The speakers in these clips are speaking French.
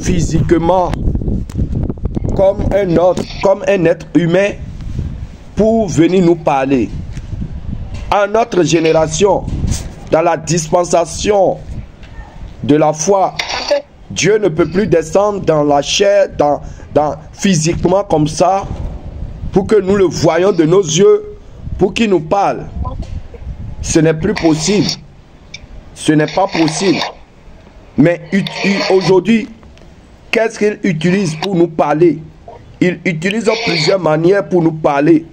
physiquement comme un autre, comme un être humain pour venir nous parler. À notre génération, dans la dispensation de la foi, Dieu ne peut plus descendre dans la chair, dans, dans, physiquement comme ça, pour que nous le voyions de nos yeux, pour qu'il nous parle. Ce n'est plus possible. Ce n'est pas possible. Mais aujourd'hui, qu'est-ce qu'il utilise pour nous parler? Il utilise plusieurs manières pour nous parler.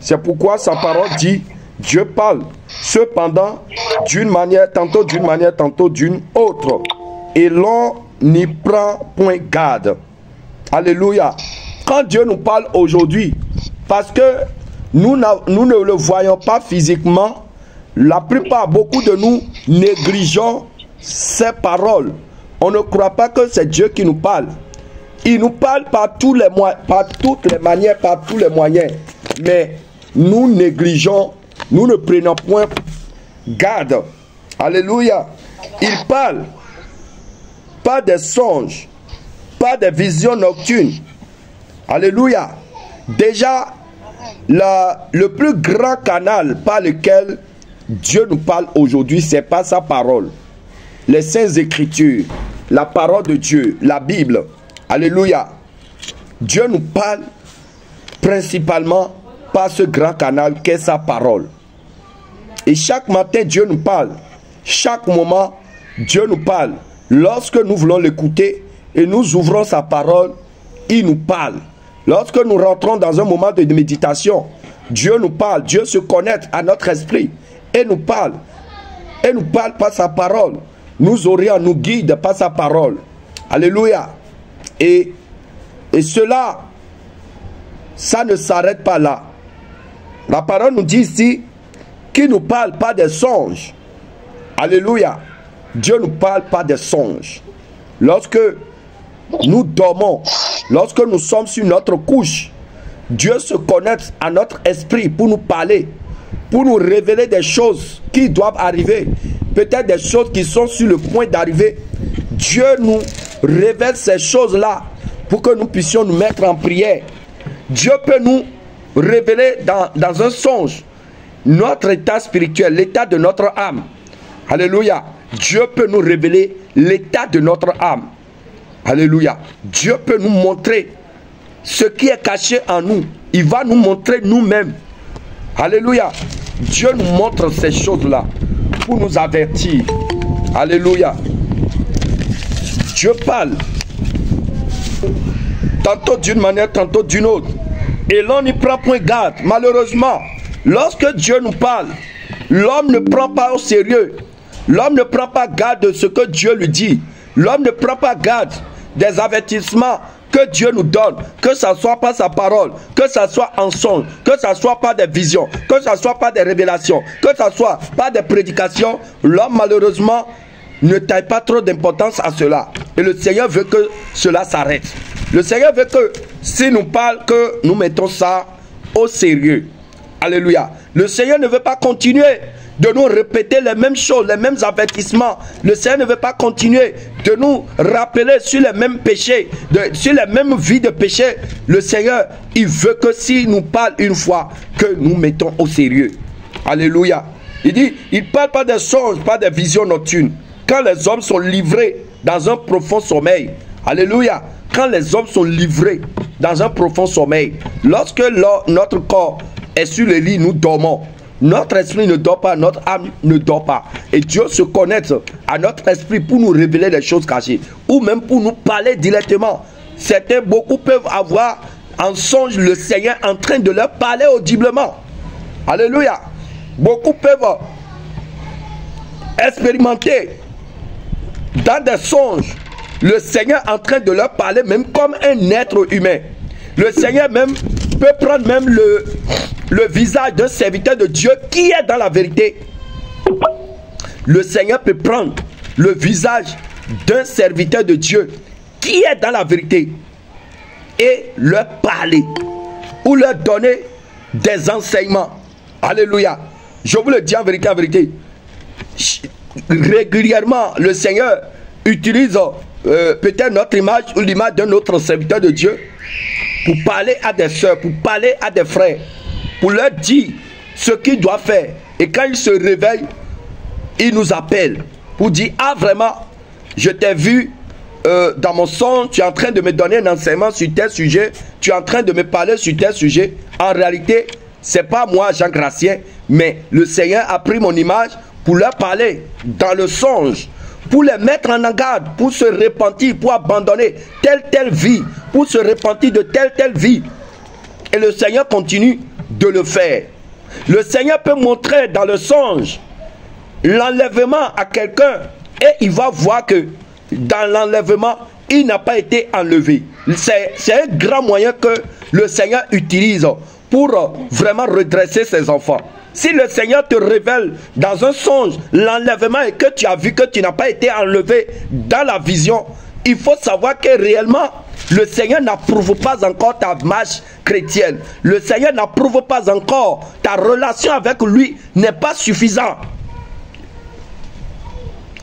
C'est pourquoi sa parole dit, Dieu parle. Cependant, d'une manière, tantôt d'une manière, tantôt d'une autre. Et l'on n'y prend point garde. Alléluia. Quand Dieu nous parle aujourd'hui, parce que nous, nous ne le voyons pas physiquement, la plupart, beaucoup de nous négligeons ces paroles. On ne croit pas que c'est Dieu qui nous parle. Il nous parle par, tous les par toutes les manières, par tous les moyens. Mais nous négligeons, nous ne prenons point garde. Alléluia. Il parle pas des songes, pas des visions nocturnes. Alléluia. Déjà, le plus grand canal par lequel Dieu nous parle aujourd'hui, c'est pas sa parole. Les saintes écritures, la parole de Dieu, la Bible. Alléluia. Dieu nous parle principalement par ce grand canal qu'est sa parole. Et chaque matin, Dieu nous parle. Chaque moment, Dieu nous parle. Lorsque nous voulons l'écouter et nous ouvrons sa parole, il nous parle. Lorsque nous rentrons dans un moment de méditation, Dieu nous parle, Dieu se connecte à notre esprit et nous parle. Et nous parle par sa parole. Nous oriente, nous guide par sa parole. Alléluia. Et, et cela, ça ne s'arrête pas là. La parole nous dit ici qu'il ne parle pas des songes. Alléluia. Dieu ne parle pas des songes. Lorsque nous dormons, lorsque nous sommes sur notre couche, Dieu se connecte à notre esprit pour nous parler, pour nous révéler des choses qui doivent arriver, peut-être des choses qui sont sur le point d'arriver. Dieu nous révèle ces choses-là pour que nous puissions nous mettre en prière. Dieu peut nous révéler dans, un songe notre état spirituel, l'état de notre âme. Alléluia. Dieu peut nous révéler l'état de notre âme. Alléluia. Dieu peut nous montrer ce qui est caché en nous. Il va nous montrer nous-mêmes. Alléluia. Dieu nous montre ces choses-là pour nous avertir. Alléluia. Dieu parle. Tantôt d'une manière, tantôt d'une autre. Et l'on n'y prend point garde. Malheureusement, lorsque Dieu nous parle, l'homme ne prend pas au sérieux. L'homme ne prend pas garde de ce que Dieu lui dit. L'homme ne prend pas garde des avertissements que Dieu nous donne, que ce soit pas sa parole, que ce soit en songe, que ce soit pas des visions, que ce soit pas des révélations, que ce soit pas des prédications, l'homme malheureusement ne taille pas trop d'importance à cela. Et le Seigneur veut que cela s'arrête. Le Seigneur veut que si nous parle, que nous mettons ça au sérieux. Alléluia. Le Seigneur ne veut pas continuer de nous répéter les mêmes choses, les mêmes avertissements. Le Seigneur ne veut pas continuer de nous rappeler sur les mêmes péchés, sur les mêmes vies de péché. Le Seigneur, il veut que s'il nous parle une fois, que nous mettons au sérieux. Alléluia. Il dit, il ne parle pas des songes, pas des visions nocturnes. Quand les hommes sont livrés dans un profond sommeil, Alléluia. Quand les hommes sont livrés dans un profond sommeil, lorsque notre corps est sur le lit, nous dormons. Notre esprit ne dort pas, notre âme ne dort pas. Et Dieu se connecte à notre esprit pour nous révéler des choses cachées. Ou même pour nous parler directement. Certains, beaucoup peuvent avoir en songe le Seigneur en train de leur parler audiblement. Alléluia. Beaucoup peuvent expérimenter dans des songes le Seigneur en train de leur parler même comme un être humain. Le Seigneur même peut prendre même le, le visage d'un serviteur de Dieu qui est dans la vérité. Le Seigneur peut prendre le visage d'un serviteur de Dieu qui est dans la vérité et leur parler ou leur donner des enseignements. Alléluia. Je vous le dis en vérité, en vérité. Régulièrement, le Seigneur utilise euh, peut-être notre image ou l'image d'un autre serviteur de Dieu, pour parler à des soeurs, pour parler à des frères, pour leur dire ce qu'ils doivent faire. Et quand ils se réveillent, ils nous appellent pour dire, ah vraiment, je t'ai vu euh, dans mon son, tu es en train de me donner un enseignement sur tel sujet, tu es en train de me parler sur tel sujet. En réalité, c'est pas moi, Jean Gracien, mais le Seigneur a pris mon image pour leur parler dans le songe, pour les mettre en garde, pour se repentir, pour abandonner telle telle vie, pour se repentir de telle telle vie. Et le Seigneur continue de le faire. Le Seigneur peut montrer dans le songe l'enlèvement à quelqu'un et il va voir que dans l'enlèvement, il n'a pas été enlevé. C'est un grand moyen que le Seigneur utilise pour vraiment redresser ses enfants. Si le Seigneur te révèle dans un songe l'enlèvement et que tu as vu que tu n'as pas été enlevé dans la vision, il faut savoir que réellement, le Seigneur n'approuve pas encore ta marche chrétienne. Le Seigneur n'approuve pas encore ta relation avec lui n'est pas suffisant.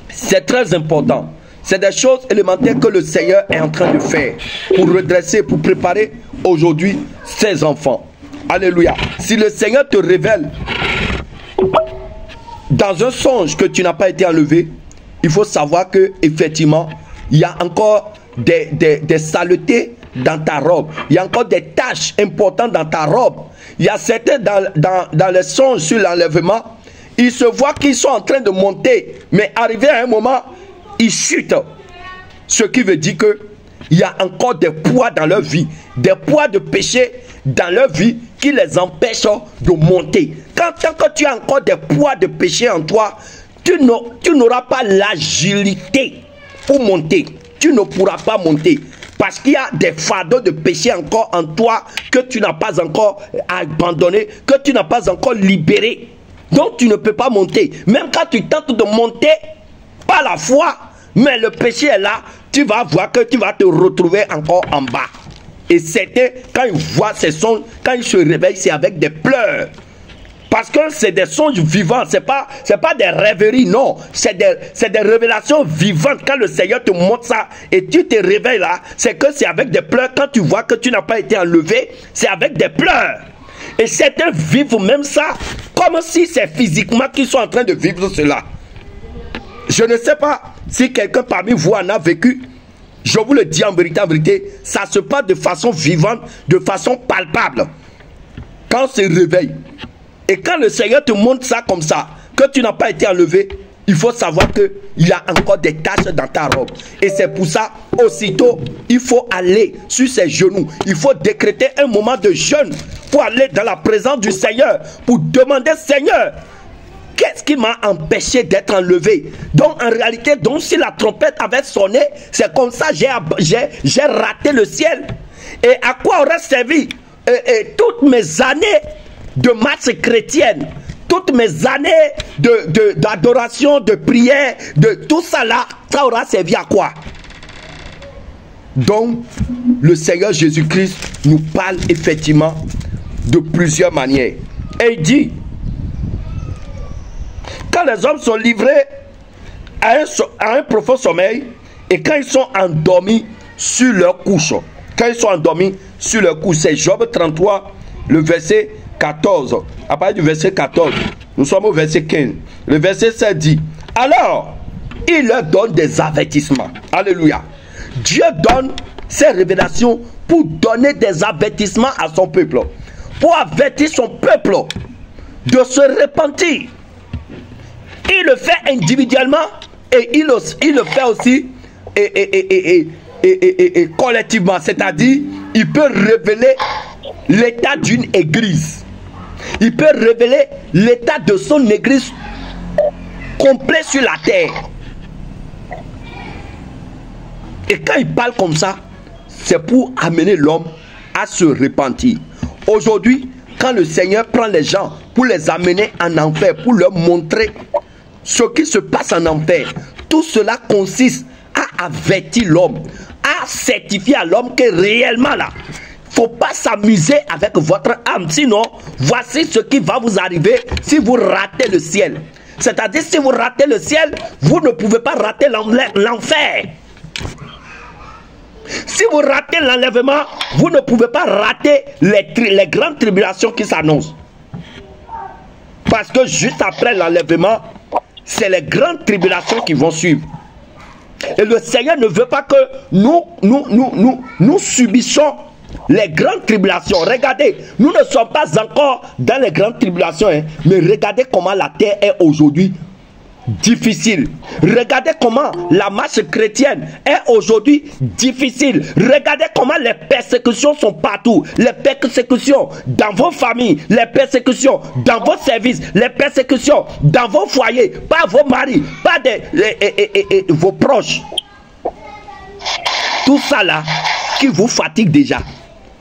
C'est très important. C'est des choses élémentaires que le Seigneur est en train de faire pour redresser, pour préparer aujourd'hui ses enfants. Alléluia. Si le Seigneur te révèle dans un songe que tu n'as pas été enlevé, il faut savoir que effectivement, il y a encore des, des, saletés dans ta robe. Il y a encore des tâches importantes dans ta robe. Il y a certains dans, dans, dans les songes sur l'enlèvement, ils se voient qu'ils sont en train de monter, mais arrivé à un moment, ils chutent. Ce qui veut dire que il y a encore des poids dans leur vie, des poids de péché dans leur vie qui les empêchent de monter. Quand, tu as encore des poids de péché en toi, tu n'auras pas l'agilité pour monter. Tu ne pourras pas monter. Parce qu'il y a des fardeaux de péché encore en toi que tu n'as pas encore abandonné, que tu n'as pas encore libéré. Donc tu ne peux pas monter. Même quand tu tentes de monter, pas la foi, mais le péché est là, tu vas voir que tu vas te retrouver encore en bas. Et certains, quand ils voient ces songes, quand ils se réveillent, c'est avec des pleurs. Parce que c'est des songes vivants, c'est pas, c'est pas des rêveries, non. C'est des, des révélations vivantes. Quand le Seigneur te montre ça et tu te réveilles là, c'est que c'est avec des pleurs. Quand tu vois que tu n'as pas été enlevé, c'est avec des pleurs. Et certains vivent même ça comme si c'est physiquement qu'ils sont en train de vivre cela. Je ne sais pas si quelqu'un parmi vous en a vécu. Je vous le dis en vérité, en vérité, ça se passe de façon vivante, de façon palpable. Quand on se réveille, et quand le Seigneur te montre ça comme ça, que tu n'as pas été enlevé, il faut savoir qu'il y a encore des taches dans ta robe. Et c'est pour ça, aussitôt, il faut aller sur ses genoux. Il faut décréter un moment de jeûne pour aller dans la présence du Seigneur, pour demander, Seigneur, Qu'est-ce qui m'a empêché d'être enlevé? Donc en réalité, donc si la trompette avait sonné, c'est comme ça j'ai j'ai raté le ciel. Et à quoi aurait servi et, toutes mes années de masse chrétienne, toutes mes années d'adoration, de, de prière, de tout ça là, ça aura servi à quoi? Donc, le Seigneur Jésus-Christ nous parle effectivement de plusieurs manières. Et il dit, quand les hommes sont livrés à un, profond sommeil et quand ils sont endormis sur leur couche, quand ils sont endormis sur leur couche, c'est Job 33, le verset 14. À partir du verset 14, nous sommes au verset 15. Le verset 7 dit Alors, il leur donne des avertissements. Alléluia. Dieu donne ses révélations pour donner des avertissements à son peuple. Pour avertir son peuple de se repentir il le fait individuellement et il, le fait aussi et, collectivement. C'est-à-dire, il peut révéler l'état d'une église. Il peut révéler l'état de son église complet sur la terre. Et quand il parle comme ça, c'est pour amener l'homme à se repentir. Aujourd'hui, quand le Seigneur prend les gens pour les amener en enfer, pour leur montrer ce qui se passe en enfer, tout cela consiste à avertir l'homme, à certifier à l'homme que réellement là, faut pas s'amuser avec votre âme. Sinon, voici ce qui va vous arriver si vous ratez le ciel. C'est-à-dire, si vous ratez le ciel, vous ne pouvez pas rater l'enfer. Si vous ratez l'enlèvement, vous ne pouvez pas rater les, les grandes tribulations qui s'annoncent. Parce que juste après l'enlèvement, c'est les grandes tribulations qui vont suivre. Et le Seigneur ne veut pas que nous, nous, subissons les grandes tribulations. Regardez, nous ne sommes pas encore dans les grandes tribulations, hein, mais regardez comment la terre est aujourd'hui difficile. Regardez comment la marche chrétienne est aujourd'hui difficile. Regardez comment les persécutions sont partout. Les persécutions dans vos familles, les persécutions dans vos services, les persécutions dans vos foyers, pas vos maris, pas vos proches. Tout ça là qui vous fatigue déjà.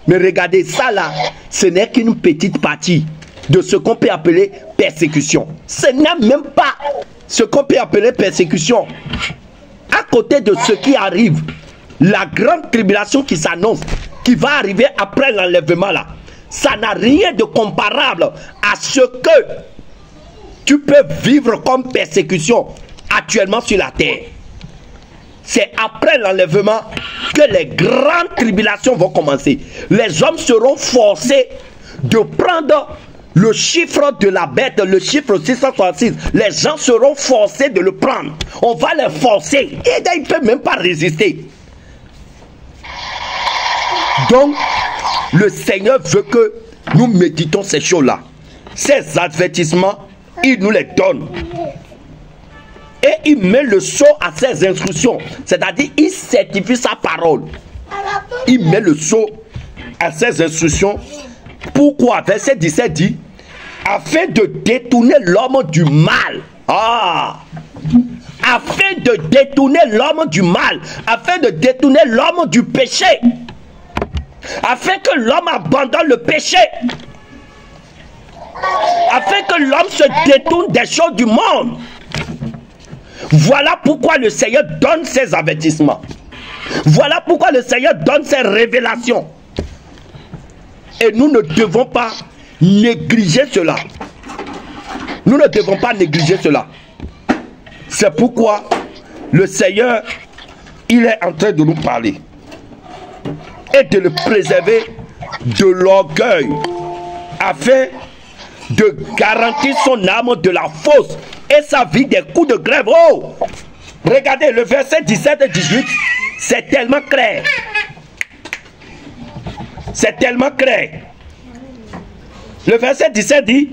Mais regardez, ça là, ce n'est qu'une petite partie de ce qu'on peut appeler persécution. Ce n'est même pas ce qu'on peut appeler persécution. À côté de ce qui arrive, la grande tribulation qui s'annonce, qui va arriver après l'enlèvement là, ça n'a rien de comparable à ce que tu peux vivre comme persécution actuellement sur la terre. C'est après l'enlèvement que les grandes tribulations vont commencer. Les hommes seront forcés de prendre le chiffre de la bête, le chiffre 666, les gens seront forcés de le prendre. On va les forcer. Et ils ne peuvent même pas résister. Donc, le Seigneur veut que nous méditons ces choses-là. Ces avertissements, il nous les donne. Et il met le sceau à ses instructions. C'est-à-dire, il certifie sa parole. Il met le sceau à ses instructions. Pourquoi? Verset 17 dit afin de détourner l'homme du mal. Ah Afin de détourner l'homme du mal, afin de détourner l'homme du péché, afin que l'homme abandonne le péché, afin que l'homme se détourne des choses du monde. Voilà pourquoi le Seigneur donne ses avertissements. Voilà pourquoi le Seigneur donne ses révélations. Et nous ne devons pas négliger cela. Nous ne devons pas négliger cela. C'est pourquoi le Seigneur, il est en train de nous parler et de le préserver de l'orgueil afin de garantir son âme de la fausse et sa vie des coups de grève. Oh Regardez le verset 17 et 18, c'est tellement clair. C'est tellement clair. Le verset 17 dit,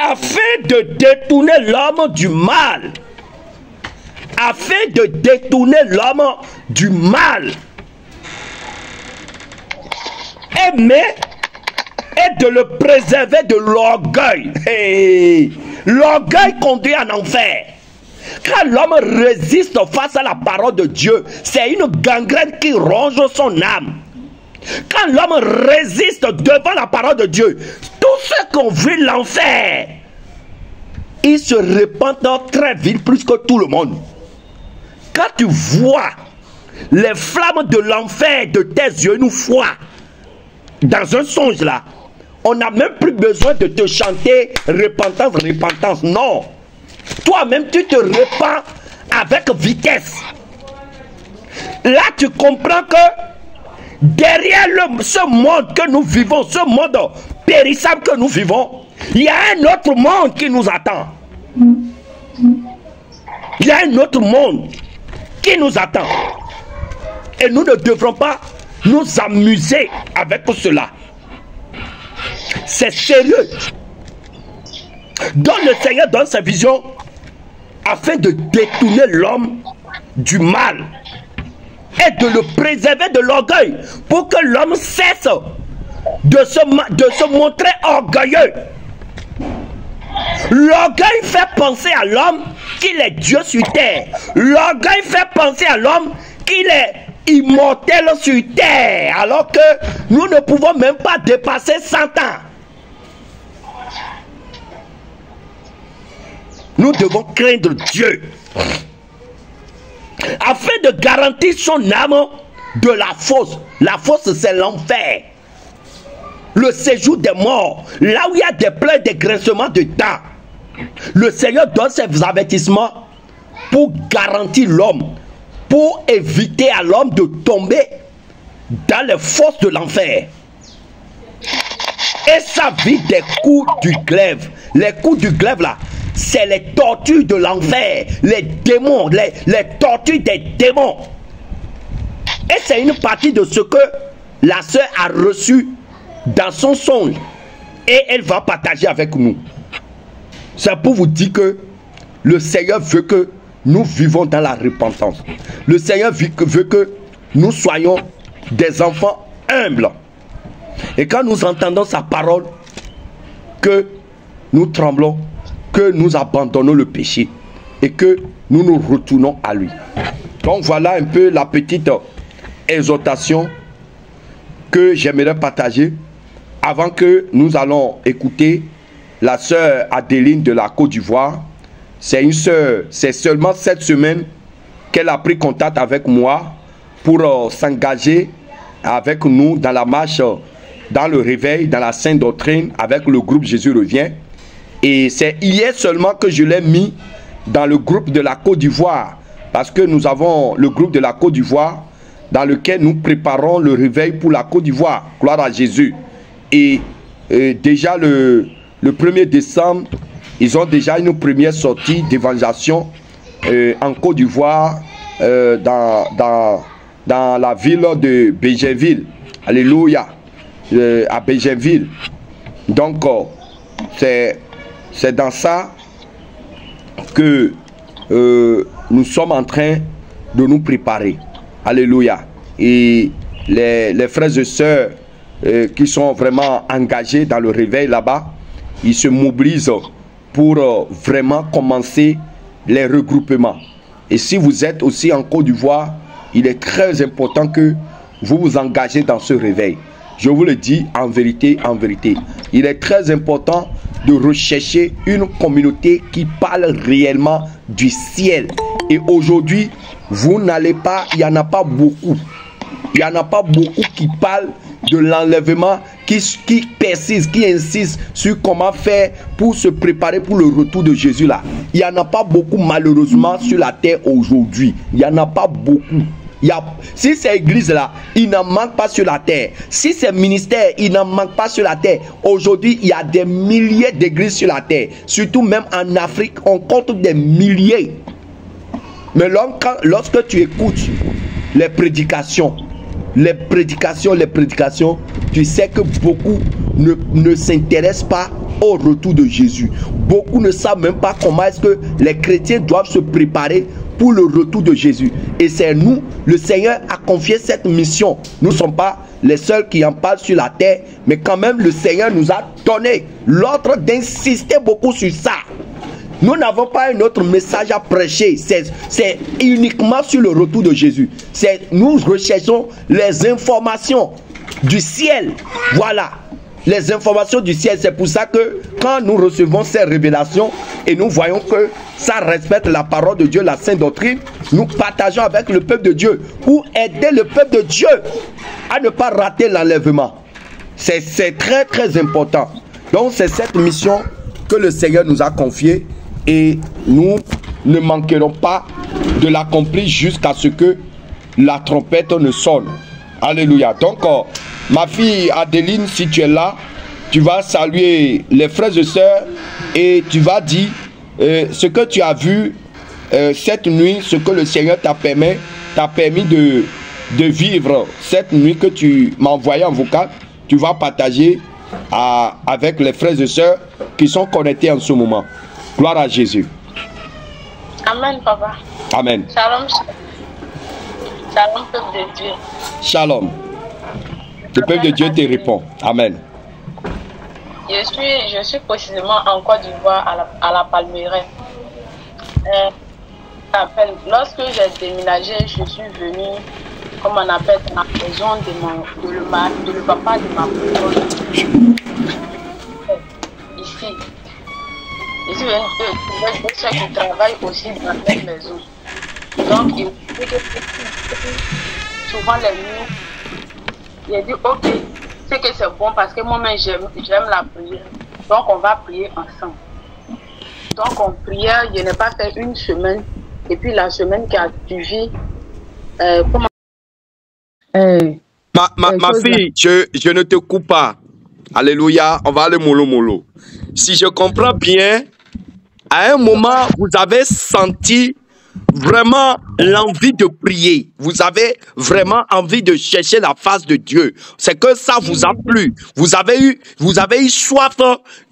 afin de détourner l'homme du mal, afin de détourner l'homme du mal, aimer et de le préserver de l'orgueil. L'orgueil conduit en enfer. Quand l'homme résiste face à la parole de Dieu, c'est une gangrène qui ronge son âme. Quand l'homme résiste devant la parole de Dieu, tous ceux qui ont vu l'enfer, ils se répandent très vite plus que tout le monde. Quand tu vois les flammes de l'enfer de tes yeux nous fois dans un songe là, on n'a même plus besoin de te chanter repentance, repentance. Non. Toi-même, tu te répands avec vitesse. Là, tu comprends que derrière ce monde que nous vivons, ce monde périssable que nous vivons, il y a un autre monde qui nous attend. Il y a un autre monde qui nous attend. Et nous ne devrons pas nous amuser avec cela. C'est sérieux. Donc le Seigneur donne sa vision afin de détourner l'homme du mal et de le préserver de l'orgueil pour que l'homme cesse de se, de se montrer orgueilleux. L'orgueil fait penser à l'homme qu'il est Dieu sur terre. L'orgueil fait penser à l'homme qu'il est immortel sur terre, alors que nous ne pouvons même pas dépasser 100 ans. Nous devons craindre Dieu afin de garantir son âme de la fosse. La fosse, c'est l'enfer. Le séjour des morts, là où il y a des pleurs, des de dents. Le Seigneur donne ses avertissements pour garantir l'homme, pour éviter à l'homme de tomber dans les forces de l'enfer. Et ça vit des coups du glaive. Les coups du glaive là, c'est les tortures de l'enfer, les démons, les, les des démons. Et c'est une partie de ce que la sœur a reçu dans son songe. Et elle va partager avec nous. C'est pour vous dire que le Seigneur veut que nous vivons dans la repentance. Le Seigneur veut que nous soyons des enfants humbles. Et quand nous entendons sa parole, que nous tremblons, que nous abandonnons le péché et que nous nous retournons à lui. Donc voilà un peu la petite exhortation que j'aimerais partager avant que nous allons écouter la sœur Adéline de la Côte d'Ivoire. C'est une sœur, c'est seulement cette semaine qu'elle a pris contact avec moi pour euh, s'engager avec nous dans la marche, dans le réveil, dans la sainte doctrine avec le groupe Jésus revient. Et c'est hier seulement que je l'ai mis dans le groupe de la Côte d'Ivoire parce que nous avons le groupe de la Côte d'Ivoire dans lequel nous préparons le réveil pour la Côte d'Ivoire. Gloire à Jésus. Et, déjà le, le 1er décembre, ils ont déjà une première sortie d'évangélisation euh, en Côte d'Ivoire, euh, dans, dans, dans, la ville de Bégenville. Alléluia. Euh, à Bégenville. Donc, c'est dans ça que nous sommes en train de nous préparer. Alléluia. Et les, les frères et sœurs euh, qui sont vraiment engagés dans le réveil là-bas, ils se mobilisent pour euh, vraiment commencer les regroupements. Et si vous êtes aussi en Côte d'Ivoire, il est très important que vous vous engagez dans ce réveil. Je vous le dis en vérité, en vérité. Il est très important de rechercher une communauté qui parle réellement du ciel. Et aujourd'hui, vous n'allez pas, il n'y en a pas beaucoup. Il n'y en a pas beaucoup qui parlent de l'enlèvement, qui, qui persistent, qui insistent sur comment faire pour se préparer pour le retour de Jésus là. Il n'y en a pas beaucoup malheureusement sur la terre aujourd'hui. Il n'y en a pas beaucoup. Y a, si c'est église là, il n'en manque pas sur la terre. Si c'est ministère, il n'en manque pas sur la terre. Aujourd'hui, il y a des milliers d'églises sur la terre. Surtout même en Afrique, on compte des milliers. Mais lorsque tu écoutes les prédications, les prédications, les prédications, tu sais que beaucoup ne, ne s'intéressent pas au retour de Jésus. Beaucoup ne savent même pas comment est-ce que les chrétiens doivent se préparer pour le retour de Jésus. Et c'est nous, le Seigneur a confié cette mission. Nous ne sommes pas les seuls qui en parlent sur la terre, mais quand même le Seigneur nous a donné l'ordre d'insister beaucoup sur ça. Nous n'avons pas un autre message à prêcher. C'est uniquement sur le retour de Jésus. Nous recherchons les informations du ciel. Voilà. Les informations du ciel. C'est pour ça que quand nous recevons ces révélations et nous voyons que ça respecte la parole de Dieu, la sainte doctrine, nous partageons avec le peuple de Dieu pour aider le peuple de Dieu à ne pas rater l'enlèvement. C'est très très important. Donc c'est cette mission que le Seigneur nous a confiée et nous ne manquerons pas de l'accomplir jusqu'à ce que la trompette ne sonne. Alléluia. Donc, euh, ma fille Adeline, si tu es là, tu vas saluer les frères et sœurs et tu vas dire euh, ce que tu as vu euh, cette nuit, ce que le Seigneur t'a permis, t'a permis de, de vivre cette nuit que tu m'as envoyé en vocal. Tu vas partager avec les frères et sœurs qui sont connectés en ce moment. Gloire à Jésus. Amen, papa. Amen. Shalom. Shalom, peuple de Dieu. Shalom. Le peuple de Dieu te répond. Amen. Je suis, je suis précisément en Côte d'Ivoire à la, à la Palmeraie. Euh, lorsque j'ai déménagé, je suis venue, comme on appelle, la maison de, mon, de, le, de le papa de ma Ici. Ici, je sais qui travaille aussi dans cette maison. Donc, il souvent les nuits, il dit, ok, c'est que c'est bon parce que moi-même, j'aime la prière. Donc, on va prier ensemble. Donc, en prière, je n'ai pas fait une semaine. Et puis, la semaine qui a suivi, euh, comment... Euh, Ma, ma, ma fille, je, je ne te coupe pas. Alléluia, on va aller mollo mollo. Si je comprends bien, à un moment, vous avez senti vraiment l'envie de prier. Vous avez vraiment envie de chercher la face de Dieu. C'est que ça vous a plu. Vous avez eu, vous avez eu soif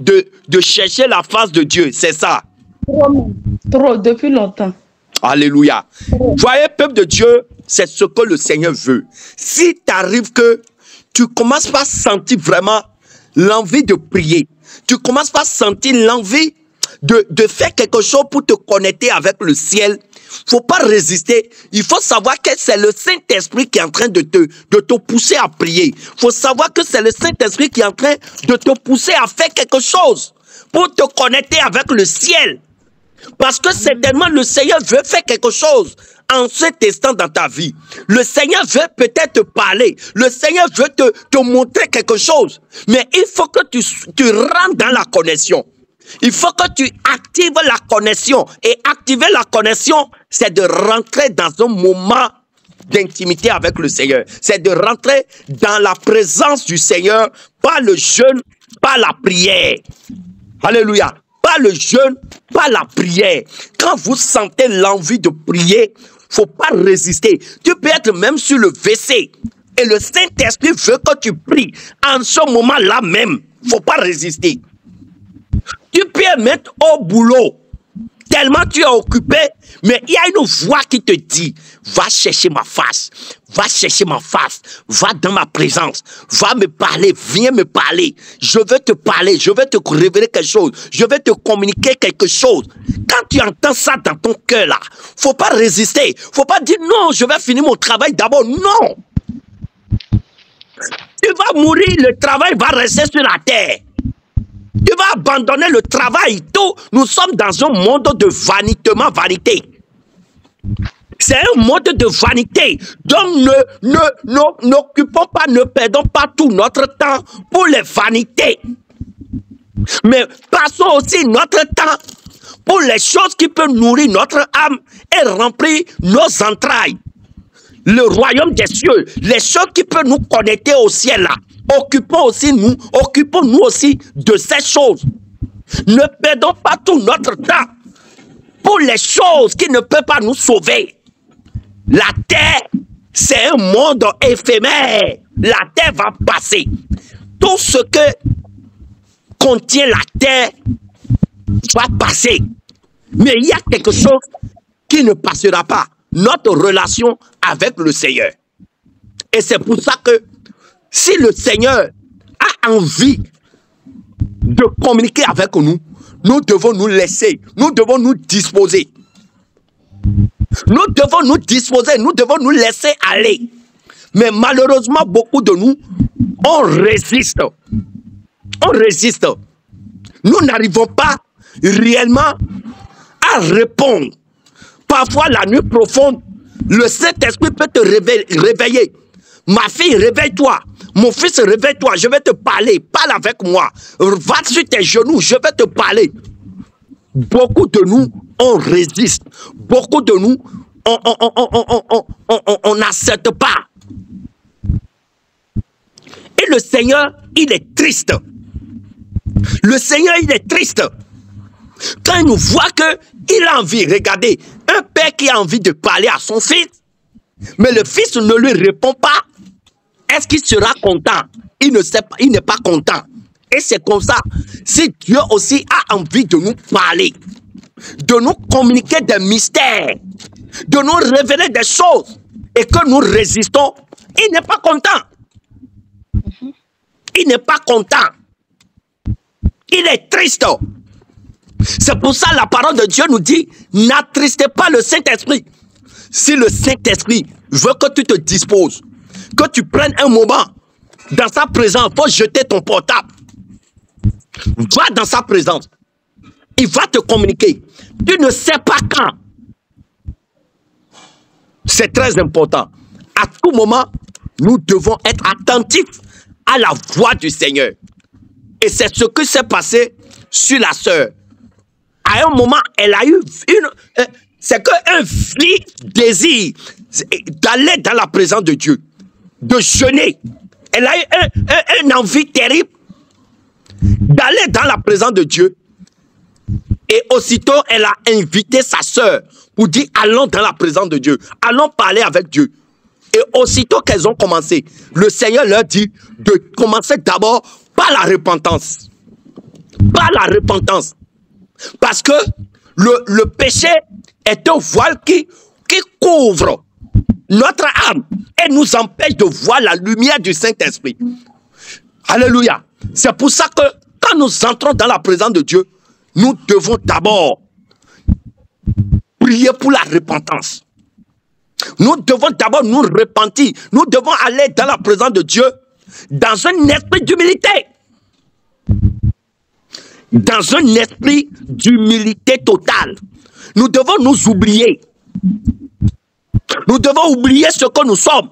de, de chercher la face de Dieu. C'est ça. Trop, trop, depuis longtemps. Alléluia. Voyez, peuple de Dieu, c'est ce que le Seigneur veut. Si tu arrives que tu commences pas à sentir vraiment l'envie de prier, tu commences pas à sentir l'envie de, de faire quelque chose pour te connecter avec le ciel, faut pas résister. Il faut savoir que c'est le Saint-Esprit qui est en train de te, de te pousser à prier. faut savoir que c'est le Saint-Esprit qui est en train de te pousser à faire quelque chose pour te connecter avec le ciel. Parce que certainement le Seigneur veut faire quelque chose en cet instant dans ta vie. Le Seigneur veut peut-être te parler. Le Seigneur veut te, te montrer quelque chose. Mais il faut que tu, tu rentres dans la connexion. Il faut que tu actives la connexion. Et activer la connexion, c'est de rentrer dans un moment d'intimité avec le Seigneur. C'est de rentrer dans la présence du Seigneur, pas le jeûne, pas la prière. Alléluia. Pas le jeûne, pas la prière. Quand vous sentez l'envie de prier, faut pas résister. Tu peux être même sur le WC. Et le Saint-Esprit veut que tu pries. En ce moment-là même, faut pas résister. Tu peux mettre au boulot. Tellement tu es occupé, mais il y a une voix qui te dit, va chercher ma face, va chercher ma face, va dans ma présence, va me parler, viens me parler. Je veux te parler, je veux te révéler quelque chose, je veux te communiquer quelque chose. Quand tu entends ça dans ton cœur là, faut pas résister, faut pas dire non, je vais finir mon travail d'abord. Non. Tu vas mourir, le travail va rester sur la terre. Tu vas abandonner le travail. Tout. Nous sommes dans un monde de vanitement, vanité. C'est un monde de vanité. Donc, ne, ne, n'occupons pas, ne perdons pas tout notre temps pour les vanités. Mais passons aussi notre temps pour les choses qui peuvent nourrir notre âme et remplir nos entrailles. Le royaume des cieux, les choses qui peuvent nous connecter au ciel là. Occupons aussi nous, occupons-nous aussi de ces choses. Ne perdons pas tout notre temps pour les choses qui ne peuvent pas nous sauver. La terre, c'est un monde éphémère. La terre va passer. Tout ce que contient la terre va passer. Mais il y a quelque chose qui ne passera pas. Notre relation avec le Seigneur. Et c'est pour ça que si le Seigneur a envie de communiquer avec nous, nous devons nous laisser, nous devons nous disposer. Nous devons nous disposer, nous devons nous laisser aller. Mais malheureusement, beaucoup de nous, on résiste. On résiste. Nous n'arrivons pas réellement à répondre. Parfois, la nuit profonde, le Saint-Esprit peut te réveiller. Ma fille, réveille-toi. Mon fils, réveille-toi. Je vais te parler. Parle avec moi. Va sur tes genoux. Je vais te parler. Beaucoup de nous, on résiste. Beaucoup de nous, on n'accepte pas. Et le Seigneur, il est triste. Le Seigneur, il est triste. Quand il nous voit qu'il a envie, regardez, un père qui a envie de parler à son fils, mais le fils ne lui répond pas, est-ce qu'il sera content? Il ne sait pas, il n'est pas content. Et c'est comme ça. Si Dieu aussi a envie de nous parler, de nous communiquer des mystères, de nous révéler des choses, et que nous résistons, il n'est pas content. Il n'est pas content. Il est triste. C'est pour ça la parole de Dieu nous dit, n'attristez pas le Saint-Esprit. Si le Saint-Esprit veut que tu te disposes, que tu prennes un moment dans sa présence pour jeter ton portable. Va dans sa présence. Il va te communiquer. Tu ne sais pas quand. C'est très important. À tout moment, nous devons être attentifs à la voix du Seigneur. Et c'est ce qui s'est passé sur la sœur. À un moment, elle a eu une... Euh, c'est qu'un vif désir d'aller dans la présence de Dieu de jeûner. Elle a eu un, un- un envie terrible d'aller dans la présence de Dieu. Et aussitôt, elle a invité sa sœur pour dire allons dans la présence de Dieu, allons parler avec Dieu. Et aussitôt qu'elles ont commencé, le Seigneur leur dit de commencer d'abord par la repentance. Par la repentance. Parce que le, péché est un voile qui couvre notre âme et nous empêche de voir la lumière du Saint-Esprit. Alléluia. C'est pour ça que quand nous entrons dans la présence de Dieu, nous devons d'abord prier pour la repentance. Nous devons d'abord nous repentir. Nous devons aller dans la présence de Dieu dans un esprit d'humilité. Dans un esprit d'humilité totale. Nous devons nous oublier. Nous devons oublier ce que nous sommes.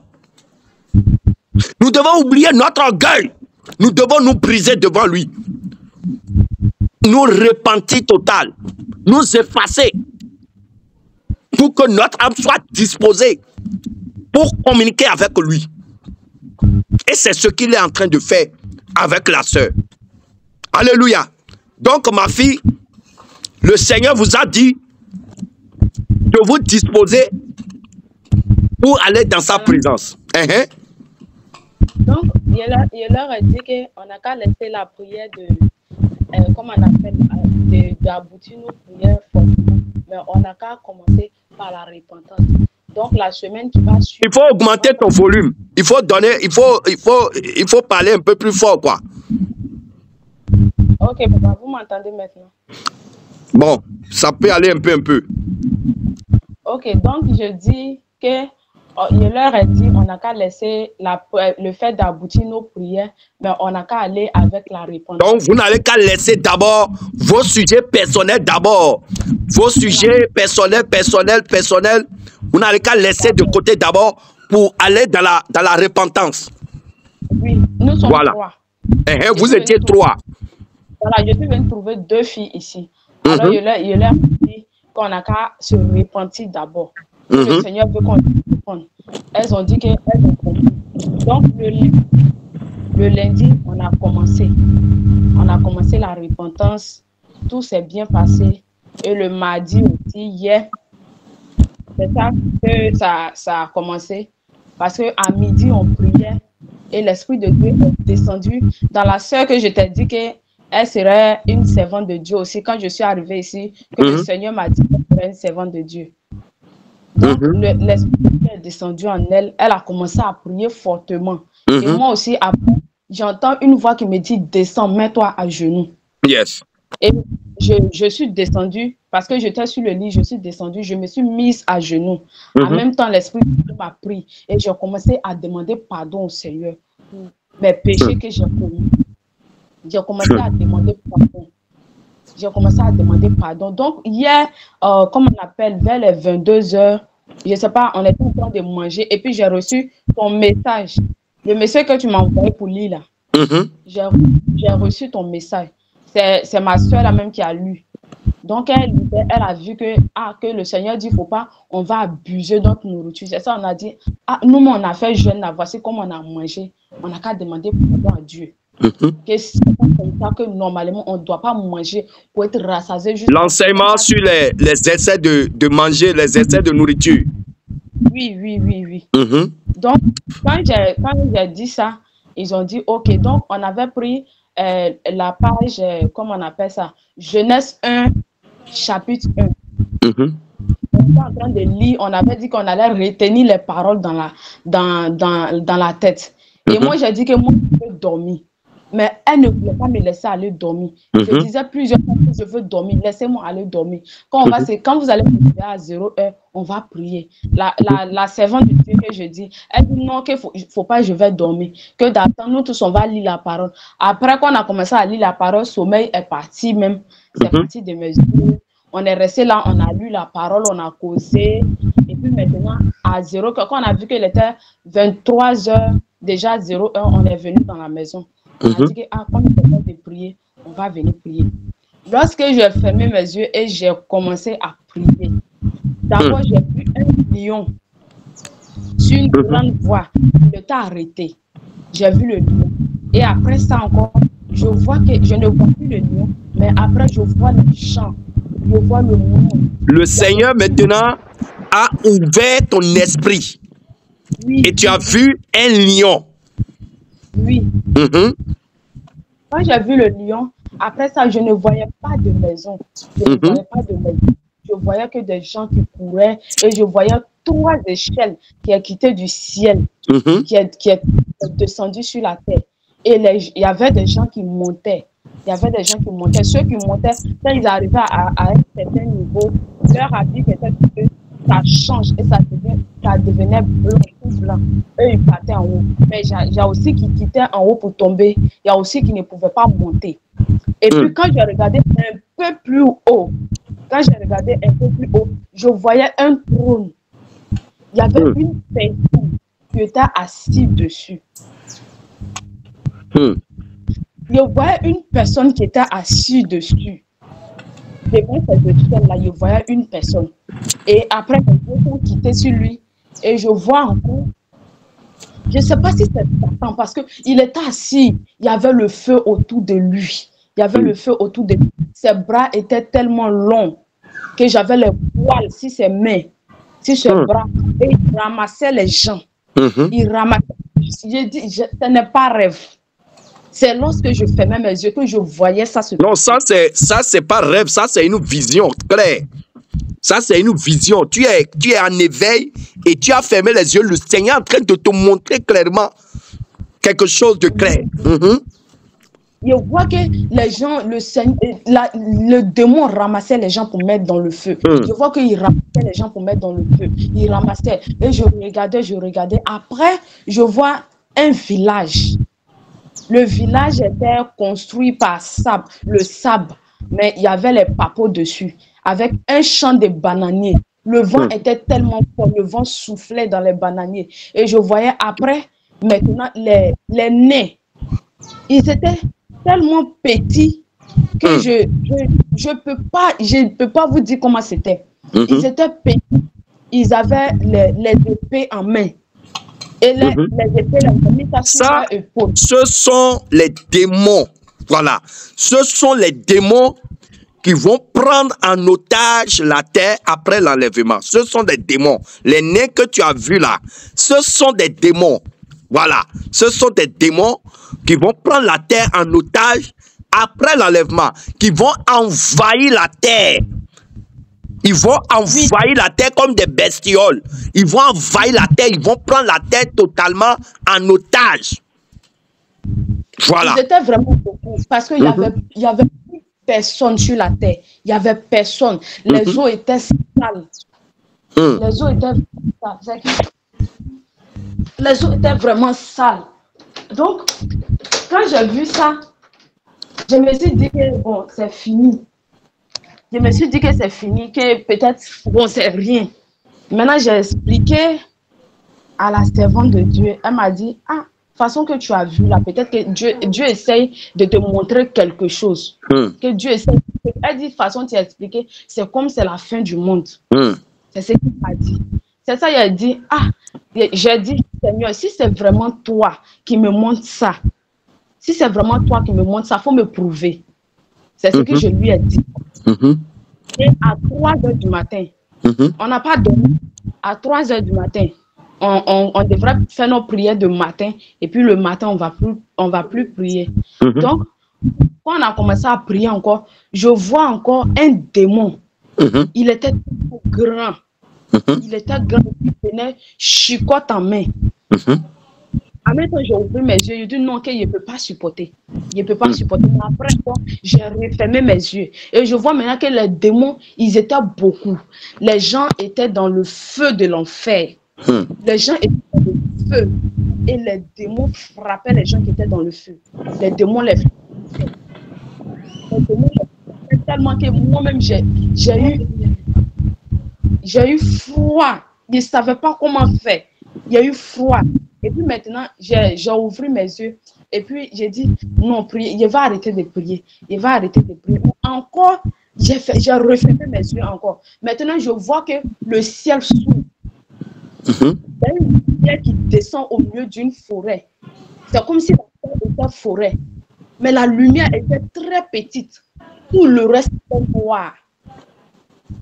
Nous devons oublier notre orgueil. Nous devons nous briser devant lui. Nous repentir total. Nous effacer. Pour que notre âme soit disposée pour communiquer avec lui. Et c'est ce qu'il est en train de faire avec la sœur. Alléluia. Donc, ma fille, le Seigneur vous a dit de vous disposer pour aller dans sa présence. Hein, hein? Donc, il leur, il leur a dit qu'on n'a qu'à laisser la prière de, euh, comment on appelle, euh, d'aboutir nos prières fortement. Mais on n'a qu'à commencer par la repentance. Donc, la semaine qui va suivre. Il faut augmenter ton volume. Il faut donner, il faut, il faut, il faut parler un peu plus fort, quoi. Ok, papa, vous m'entendez maintenant? Bon, ça peut aller un peu, un peu. Ok, donc je dis que oh, il leur a dit on n'a qu'à laisser la, le fait d'aboutir nos prières, mais on n'a qu'à aller avec la repentance. Donc, vous n'avez qu'à laisser d'abord vos sujets personnels d'abord. Vos sujets personnels, personnels, personnels. Vous n'avez qu'à laisser de côté d'abord pour aller dans la, dans la repentance. Oui, nous sommes Voilà. trois. Hein, hein, vous étiez trois. Voilà, je suis venue trouver deux filles ici. Alors, Mhm. je leur, je leur ai dit qu'on n'a qu'à se repentir d'abord. Le Mhm. Seigneur veut qu'on repente. Elles ont dit qu'elles ont compris. Donc, le lundi, le lundi, on a commencé. On a commencé la repentance. Tout s'est bien passé. Et le mardi aussi, hier, c'est ça que ça, ça a commencé. Parce qu'à midi, on priait et l'Esprit de Dieu est descendu dans la sœur que je t'ai dit qu'elle serait une servante de Dieu aussi. Quand je suis arrivée ici, que le Mhm. Seigneur m'a dit qu'elle serait une servante de Dieu. Donc, Mhm. le- l'Esprit de Dieu est descendu en elle. Elle a commencé à prier fortement. Et Mhm. moi aussi, après, j'entends une voix qui me dit Descends, mets-toi à genoux. Yes. Et je, je suis descendue, parce que j'étais sur le lit, je suis descendue, je me suis mise à genoux. En Mhm. même temps, l'Esprit de Dieu m'a pris et j'ai commencé à demander pardon au Seigneur pour mes péchés que j'ai commis. J'ai commencé à demander pardon. J'ai commencé à demander pardon. Donc, hier, euh, comme on appelle, vers les 22 heures, je ne sais pas, on était en train de manger et puis j'ai reçu ton message. Le message que tu m'as envoyé pour lire là Mhm. j'ai j'ai reçu ton message. C'est ma soeur là même qui a lu. Donc, elle, elle a vu que, ah, que le Seigneur dit, faut pas, on va abuser de notre nourriture. C'est ça, on a dit, ah, nous, on a fait jeûne, là, voici comment on a mangé. On n'a qu'à demander pardon à Dieu. Mhm. Que normalement, on ne doit pas manger pour être rassasié. L'enseignement sur les, les essais de, de manger, les essais de nourriture. Oui, oui, oui, oui. Mhm. Donc, quand j'ai dit ça, ils ont dit, OK, donc on avait pris euh, la page, euh, comment on appelle ça, Genèse 1, chapitre 1. Mhm. On était en train de lire, on avait dit qu'on allait retenir les paroles dans la, dans, dans, dans la tête. Et moi, j'ai dit que moi, je veux dormir. Mais elle ne voulait pas me laisser aller dormir. Je Mhm. disais plusieurs fois que je veux dormir, laissez-moi aller dormir. Quand, on va, se- quand vous allez vous lever à 0 heure, on va prier. La, la, la servante de Dieu que je dis, elle dit non, qu'il ne faut, faut pas, je vais dormir. Que d'attendre, nous tous, on va lire la parole. Après qu'on a commencé à lire la parole, sommeil est parti même. C'est Mhm. parti de mes yeux. On est resté là, on a lu la parole, on a causé. Et puis maintenant, à 0 heure, quand on a vu qu'il était 23 heures, déjà 0 heure, on est venu dans la maison. On a Mhm. dit que, ah, quand temps de prier, on va venir prier. Lorsque j'ai fermé mes yeux et j'ai commencé à prier, d'abord j'ai vu un lion sur une grande voie. Il t'a arrêté. J'ai vu le lion. Et après ça encore, je vois que je ne vois plus le lion, mais après je vois les champs. Je vois le monde. Le Seigneur maintenant a ouvert ton esprit Oui, et tu as vu un lion. Oui. Mhm. Quand j'ai vu le lion, après ça, je ne voyais pas de maison. Je ne Mhm. voyais pas de maison. Je voyais que des gens qui couraient et je voyais trois échelles qui est quitté du ciel, Mhm. qui est, qui est descendu sur la terre. Et les- il y avait des gens qui montaient. Il y avait des gens qui montaient. Ceux qui montaient, quand ils arrivaient à, à un certain niveau, leur habit était que ça change et ça, devient- ça devenait blanc, tout blanc. Eux, ils partaient en haut. Mais il y a- il y a aussi qui quittaient en haut pour tomber. Il y a aussi qui ne pouvaient pas monter. Et puis, Mm. quand j'ai regardé un peu plus haut, quand j'ai regardé un peu plus haut, je voyais un trône. Il y avait Mm. une personne qui était assise dessus. Mhm. Je voyais une personne qui était assise dessus. Devant cette échelle-là, je voyais une personne. Et après, les sont quittés sur lui. Et je vois encore. Je ne sais pas si c'est Satan parce qu'il était assis. Il y avait le feu autour de lui. Il y avait le feu autour de lui. Ses bras étaient tellement longs que j'avais les poils sur ses mains, sur ses Hmm. bras. Et il ramassait les gens. Mhm. Il ramassait. J'ai dit, je- ce n'est pas rêve. C'est lorsque je fermais mes yeux que je voyais ça se Non, ça c'est ça c'est pas rêve, ça c'est une vision claire. Ça c'est une vision. Tu es tu es en éveil et tu as fermé les yeux. Le Seigneur est en train de te montrer clairement quelque chose de clair. Mhm. Je vois que les gens, le, Seigneur- la- le démon ramassait les gens pour mettre dans le feu. Hmm. Je vois qu'il ramassait les gens pour mettre dans le feu. Il ramassait. Et je regardais, je regardais. Après, je vois un village. Le village était construit par sable, le sable, mais il y avait les papeaux dessus, avec un champ de bananiers. Le vent Hmm. était tellement fort, le vent soufflait dans les bananiers. Et je voyais après, maintenant, les, les nez ils étaient tellement petits que Hmm. je je je peux pas je peux pas vous dire comment c'était. Mhm. Ils étaient petits. Ils avaient les, les épées en main. Et les, Mhm. les ça. Ce sont les démons. Voilà. Ce sont les démons qui vont prendre en otage la terre après l'enlèvement. Ce sont des démons. Les nez que tu as vus là, ce sont des démons. Voilà. Ce sont des démons qui vont prendre la terre en otage après l'enlèvement, qui vont envahir la terre. Ils vont envahir la terre comme des bestioles. Ils vont envahir la terre. Ils vont prendre la terre totalement en otage. Voilà. Ils étaient vraiment beaucoup parce qu'il y Mhm. avait il y avait plus personne sur la terre. Il y avait personne. Les Mhm. eaux étaient sales. Hum. Les eaux étaient sales. Les eaux étaient vraiment sales. Donc, quand j'ai vu ça, je me suis dit que bon, c'est fini. Je me suis dit que c'est fini, que peut-être, bon, c'est rien. Maintenant, j'ai expliqué à la servante de Dieu. Elle m'a dit, ah, façon que tu as vu là, peut-être que Dieu, Dieu essaye de te montrer quelque chose. Hum. Que Dieu essaye. Elle dit, façon tu as expliqué, c'est comme c'est la fin du monde. Hum. C'est ce qu'il m'a dit. C'est ça, il a dit, ah, j'ai dit, Seigneur, si c'est vraiment toi qui me montres ça, si c'est vraiment toi qui me montres ça, il faut me prouver. C'est ce que Mhm. je lui ai dit. Mhm. Et à 3 heures du matin, Mhm. on n'a pas dormi. À 3 heures du matin, on, on- on devrait faire nos prières de matin et puis le matin, on va plus, on va plus prier. Donc, quand on a commencé à prier encore, je vois encore un démon. Il était tout grand. Il était grand. Il tenait chicotte en main. En même temps, j'ai ouvert mes yeux. Je dis non, qu'il ne peut pas supporter. Il ne peut pas supporter. Mais après, j'ai refermé mes yeux. Et je vois maintenant que les démons, ils étaient beaucoup. Les gens étaient dans le feu de l'enfer. Hum. Les gens étaient dans le feu. Et les démons frappaient les gens qui étaient dans le feu. Les démons les frappaient. Les démons les frappaient tellement que moi-même, j'ai j'ai eu, j'ai eu froid. Je ne savais pas comment faire. Il y a eu froid. Et puis maintenant, j'ai ouvert mes yeux. Et puis, j'ai dit, non, prier. Il va arrêter de prier. Il va arrêter de prier. Encore, j'ai refermé mes yeux encore. Maintenant, je vois que le ciel s'ouvre. Il y a une lumière qui descend au milieu d'une forêt. C'est comme si la terre était forêt. Mais la lumière était très petite. Tout le reste était noir.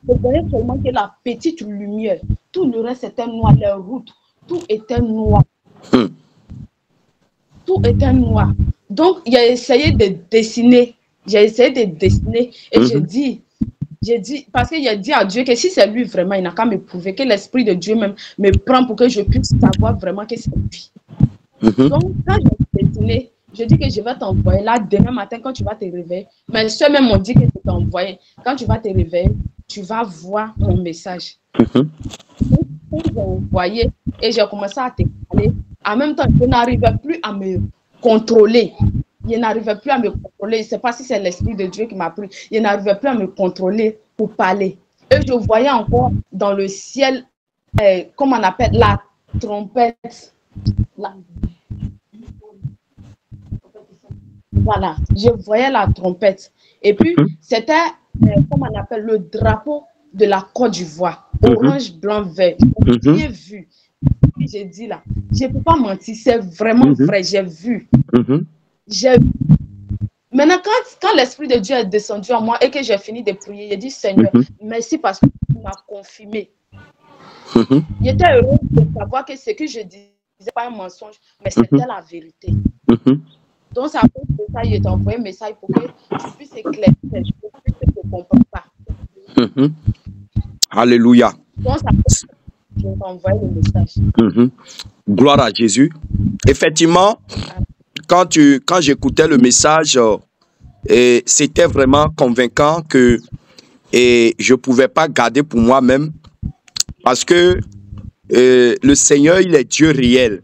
Je voyais seulement que la petite lumière. Tout le reste était noir. Les routes, tout était noir. Hmm. Tout était noir. Donc, a essayé de dessiner. J'ai essayé de dessiner et j'ai Mhm. dit, j'ai dit, parce qu'il a dit à Dieu que si c'est lui vraiment, il n'a qu'à me prouver que l'Esprit de Dieu même me prend pour que je puisse savoir vraiment que c'est lui. Mhm. Donc, quand j'ai dessiné, je dis que je vais t'envoyer là demain matin quand tu vas te réveiller. Mais ceux-mêmes m'ont dit que je t'envoyer. Quand tu vas te réveiller, tu vas voir mon message. Mhm. Quand j'ai envoyé et j'ai commencé à te parler, en même temps, je n'arrivais plus à me contrôler. Je n'arrivais plus à me contrôler. Je ne sais pas si c'est l'Esprit de Dieu qui m'a pris. Je n'arrivais plus à me contrôler pour parler. Et je voyais encore dans le ciel, euh, comment on appelle, la trompette. La- Voilà, je voyais la trompette. Et puis, Mhm. c'était, euh, comment on appelle, le drapeau de la Côte d'Ivoire. Mhm. Orange, blanc, vert. Mhm. J'ai bien vu. Puis J'ai dit là, je ne peux pas mentir, c'est vraiment Mhm. vrai, j'ai vu. Mhm. J'ai vu. Maintenant, quand, quand l'Esprit de Dieu est descendu en moi et que j'ai fini de prier, j'ai dit, Seigneur, Mhm. merci parce que tu m'as confirmé. J'étais heureux de savoir que ce que je disais, pas un mensonge, mais c'était la vérité. Donc, c'est à cause de ça, il t'a envoyé un message pour que tu puisses éclaircir les choses que tu ne comprends pas. Alléluia. Donc, ça que Mhm. Gloire à Jésus. Effectivement, quand, quand j'écoutais le message, euh, c'était vraiment convaincant que je ne pouvais pas garder pour moi-même parce que euh, le Seigneur, il est Dieu réel.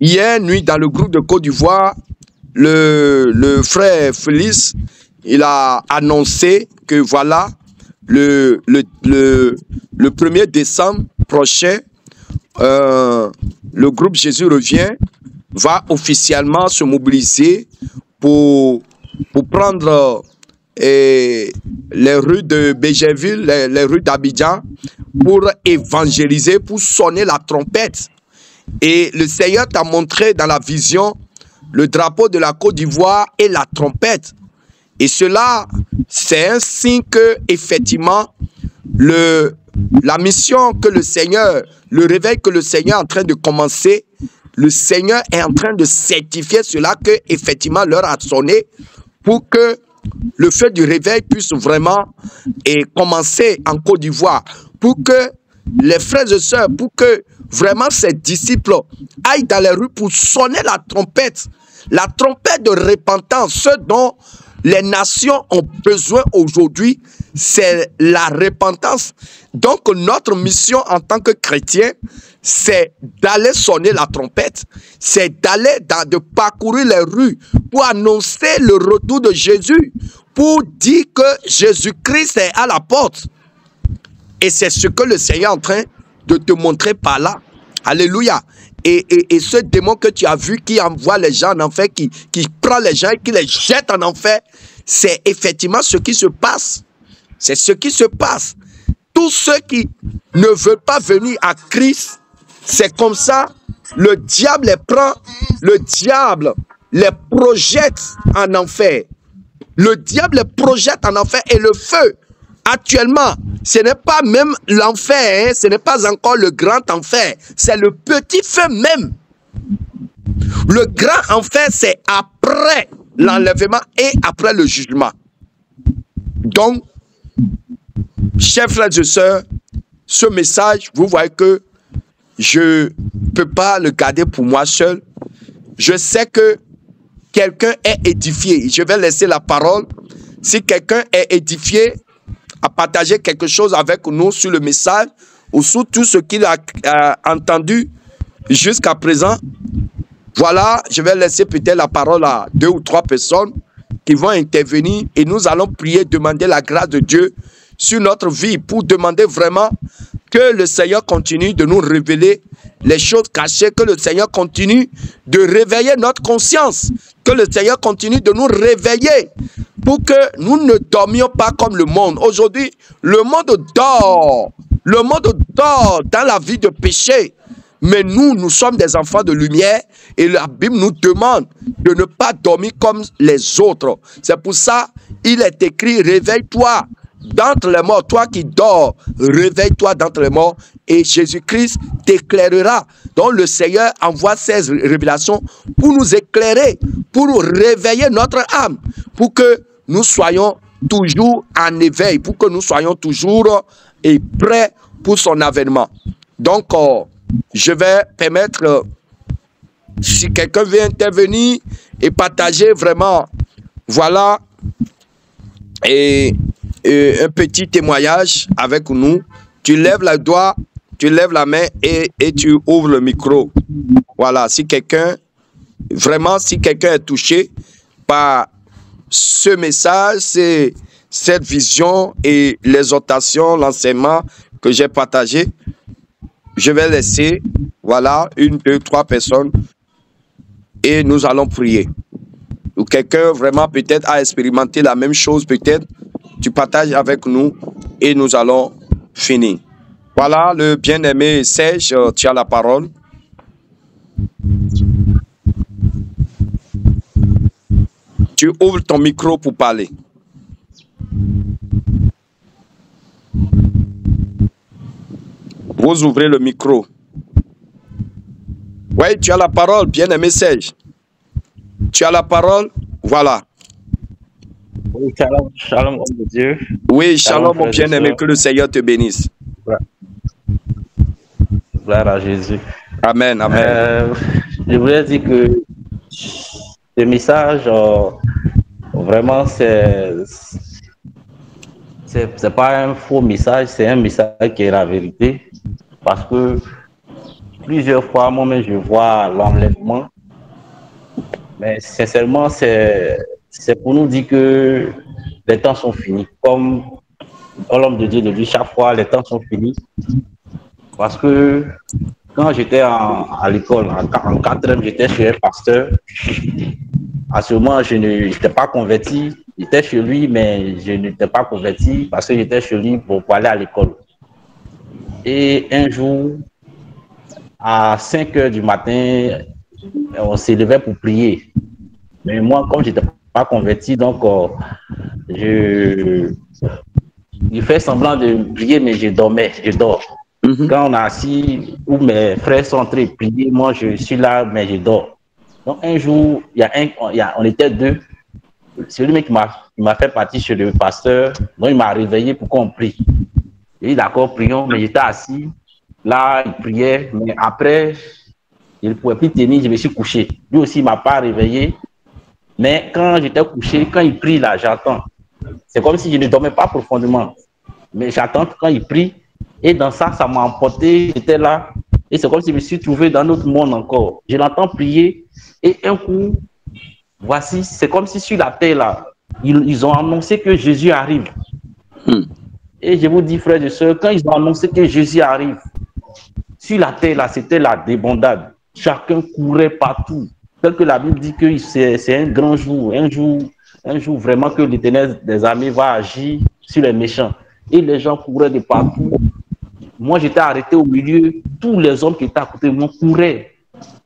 Hier nuit, dans le groupe de Côte d'Ivoire, le, le frère Félix, il a annoncé que voilà, le, le, le, le 1er décembre prochain, euh, le groupe Jésus revient va officiellement se mobiliser pour, pour prendre euh, les rues de Bégerville, les, les rues d'Abidjan, pour évangéliser, pour sonner la trompette. Et le Seigneur t'a montré dans la vision le drapeau de la Côte d'Ivoire et la trompette. Et cela, c'est un signe que, effectivement, le, la mission que le Seigneur, le réveil que le Seigneur est en train de commencer, le Seigneur est en train de certifier cela que, effectivement, l'heure a sonné pour que le feu du réveil puisse vraiment et commencer en Côte d'Ivoire, pour que les frères et sœurs, pour que vraiment ces disciples aillent dans les rues pour sonner la trompette, la trompette de repentance, ce dont les nations ont besoin aujourd'hui, c'est la repentance. Donc notre mission en tant que chrétien, c'est d'aller sonner la trompette, c'est d'aller de parcourir les rues pour annoncer le retour de Jésus, pour dire que Jésus-Christ est à la porte. Et c'est ce que le Seigneur est en train de te montrer par là. Alléluia. Et ce démon que tu as vu qui envoie les gens en enfer, qui, qui prend les gens et qui les jette en enfer, c'est effectivement ce qui se passe. C'est ce qui se passe. Tous ceux qui ne veulent pas venir à Christ, c'est comme ça, le diable les prend, le diable les projette en enfer. Le diable les projette en enfer et le feu, actuellement, ce n'est pas même l'enfer, hein, ce n'est pas encore le grand enfer, c'est le petit feu même. Le grand enfer, c'est après l'enlèvement et après le jugement. Donc, chers frères et sœurs, ce message, vous voyez que je ne peux pas le garder pour moi seul. Je sais que quelqu'un est édifié. Je vais laisser la parole. Si quelqu'un est édifié à partager quelque chose avec nous sur le message ou sur tout ce qu'il a entendu jusqu'à présent, voilà, je vais laisser peut-être la parole à deux ou trois personnes qui vont intervenir et nous allons prier, demander la grâce de Dieu sur notre vie pour demander vraiment que le Seigneur continue de nous révéler les choses cachées, que le Seigneur continue de réveiller notre conscience, que le Seigneur continue de nous réveiller pour que nous ne dormions pas comme le monde. Aujourd'hui, le monde dort. Le monde dort dans la vie de péché. Mais nous, nous sommes des enfants de lumière et la Bible nous demande de ne pas dormir comme les autres. C'est pour ça, il est écrit, réveille-toi d'entre les morts, toi qui dors, réveille-toi d'entre les morts et Jésus-Christ t'éclairera. Donc le Seigneur envoie ses révélations pour nous éclairer, pour nous réveiller notre âme, pour que nous soyons toujours en éveil, pour que nous soyons toujours prêts pour son avènement. Donc, euh, je vais permettre, euh, si quelqu'un veut intervenir et partager vraiment, voilà, et, un petit témoignage avec nous, tu lèves le doigt, tu lèves la main et, tu ouvres le micro. Voilà, si quelqu'un, vraiment, si quelqu'un est touché par ce message, cette vision et l'exhortation, l'enseignement que j'ai partagé, je vais laisser, voilà, une, deux, trois personnes et nous allons prier. Ou quelqu'un vraiment peut-être a expérimenté la même chose, peut-être, tu partages avec nous et nous allons finir. Voilà, le bien-aimé Serge, tu as la parole. Tu ouvres ton micro pour parler. Vous ouvrez le micro. Oui, tu as la parole, bien aimé Serge. Tu as la parole, voilà. Oui, shalom, shalom, homme de Dieu. Oui, shalom, mon bien-aimé, que le Seigneur te bénisse. Gloire à Jésus. Amen, amen. Euh, je voulais dire que ce message, euh, vraiment, c'est c'est pas un faux message, c'est un message qui est la vérité. Parce que plusieurs fois, moi-même, je vois l'enlèvement. Mais sincèrement, c'est pour nous dire que les temps sont finis. Comme l'homme de Dieu de lui, chaque fois, les temps sont finis. Parce que quand j'étais à l'école, en, quatrième, j'étais chez un pasteur. À ce moment, je n'étais pas converti. J'étais chez lui, mais je n'étais pas converti parce que j'étais chez lui pour aller à l'école. Et un jour, à 5 heures du matin, on s'est levé pour prier. Mais moi, comme je n'étais pas converti, donc euh, je, je fais semblant de prier, mais je dormais, je dors. Mhm. Quand on a assis, où mes frères sont entrés prier, moi je suis là, mais je dors. Donc un jour, il y a un, il y a, on était deux. Celui qui m'a fait partie chez le pasteur, donc il m'a réveillé pour qu'on prie. Il dit d'accord, prions, mais j'étais assis. Là, il priait, mais après, il ne pouvait plus tenir, je me suis couché. Lui aussi, il ne m'a pas réveillé. Mais quand j'étais couché, quand il prie, là, j'attends. C'est comme si je ne dormais pas profondément. Mais j'attends quand il prie. Et dans ça, ça m'a emporté. J'étais là. Et c'est comme si je me suis trouvé dans notre monde encore. Je l'entends prier. Et un coup, voici, c'est comme si sur la terre, là, ils, ont annoncé que Jésus arrive. Hmm. Et je vous dis, frères et sœurs, quand ils ont annoncé que Jésus arrive, sur la terre, là, c'était la débandade. Chacun courait partout. Tel que la Bible dit que c'est un grand jour, un jour, un jour vraiment que l'éternel des armées va agir sur les méchants. Et les gens couraient de partout. Moi, j'étais arrêté au milieu. Tous les hommes qui étaient à côté de moi couraient.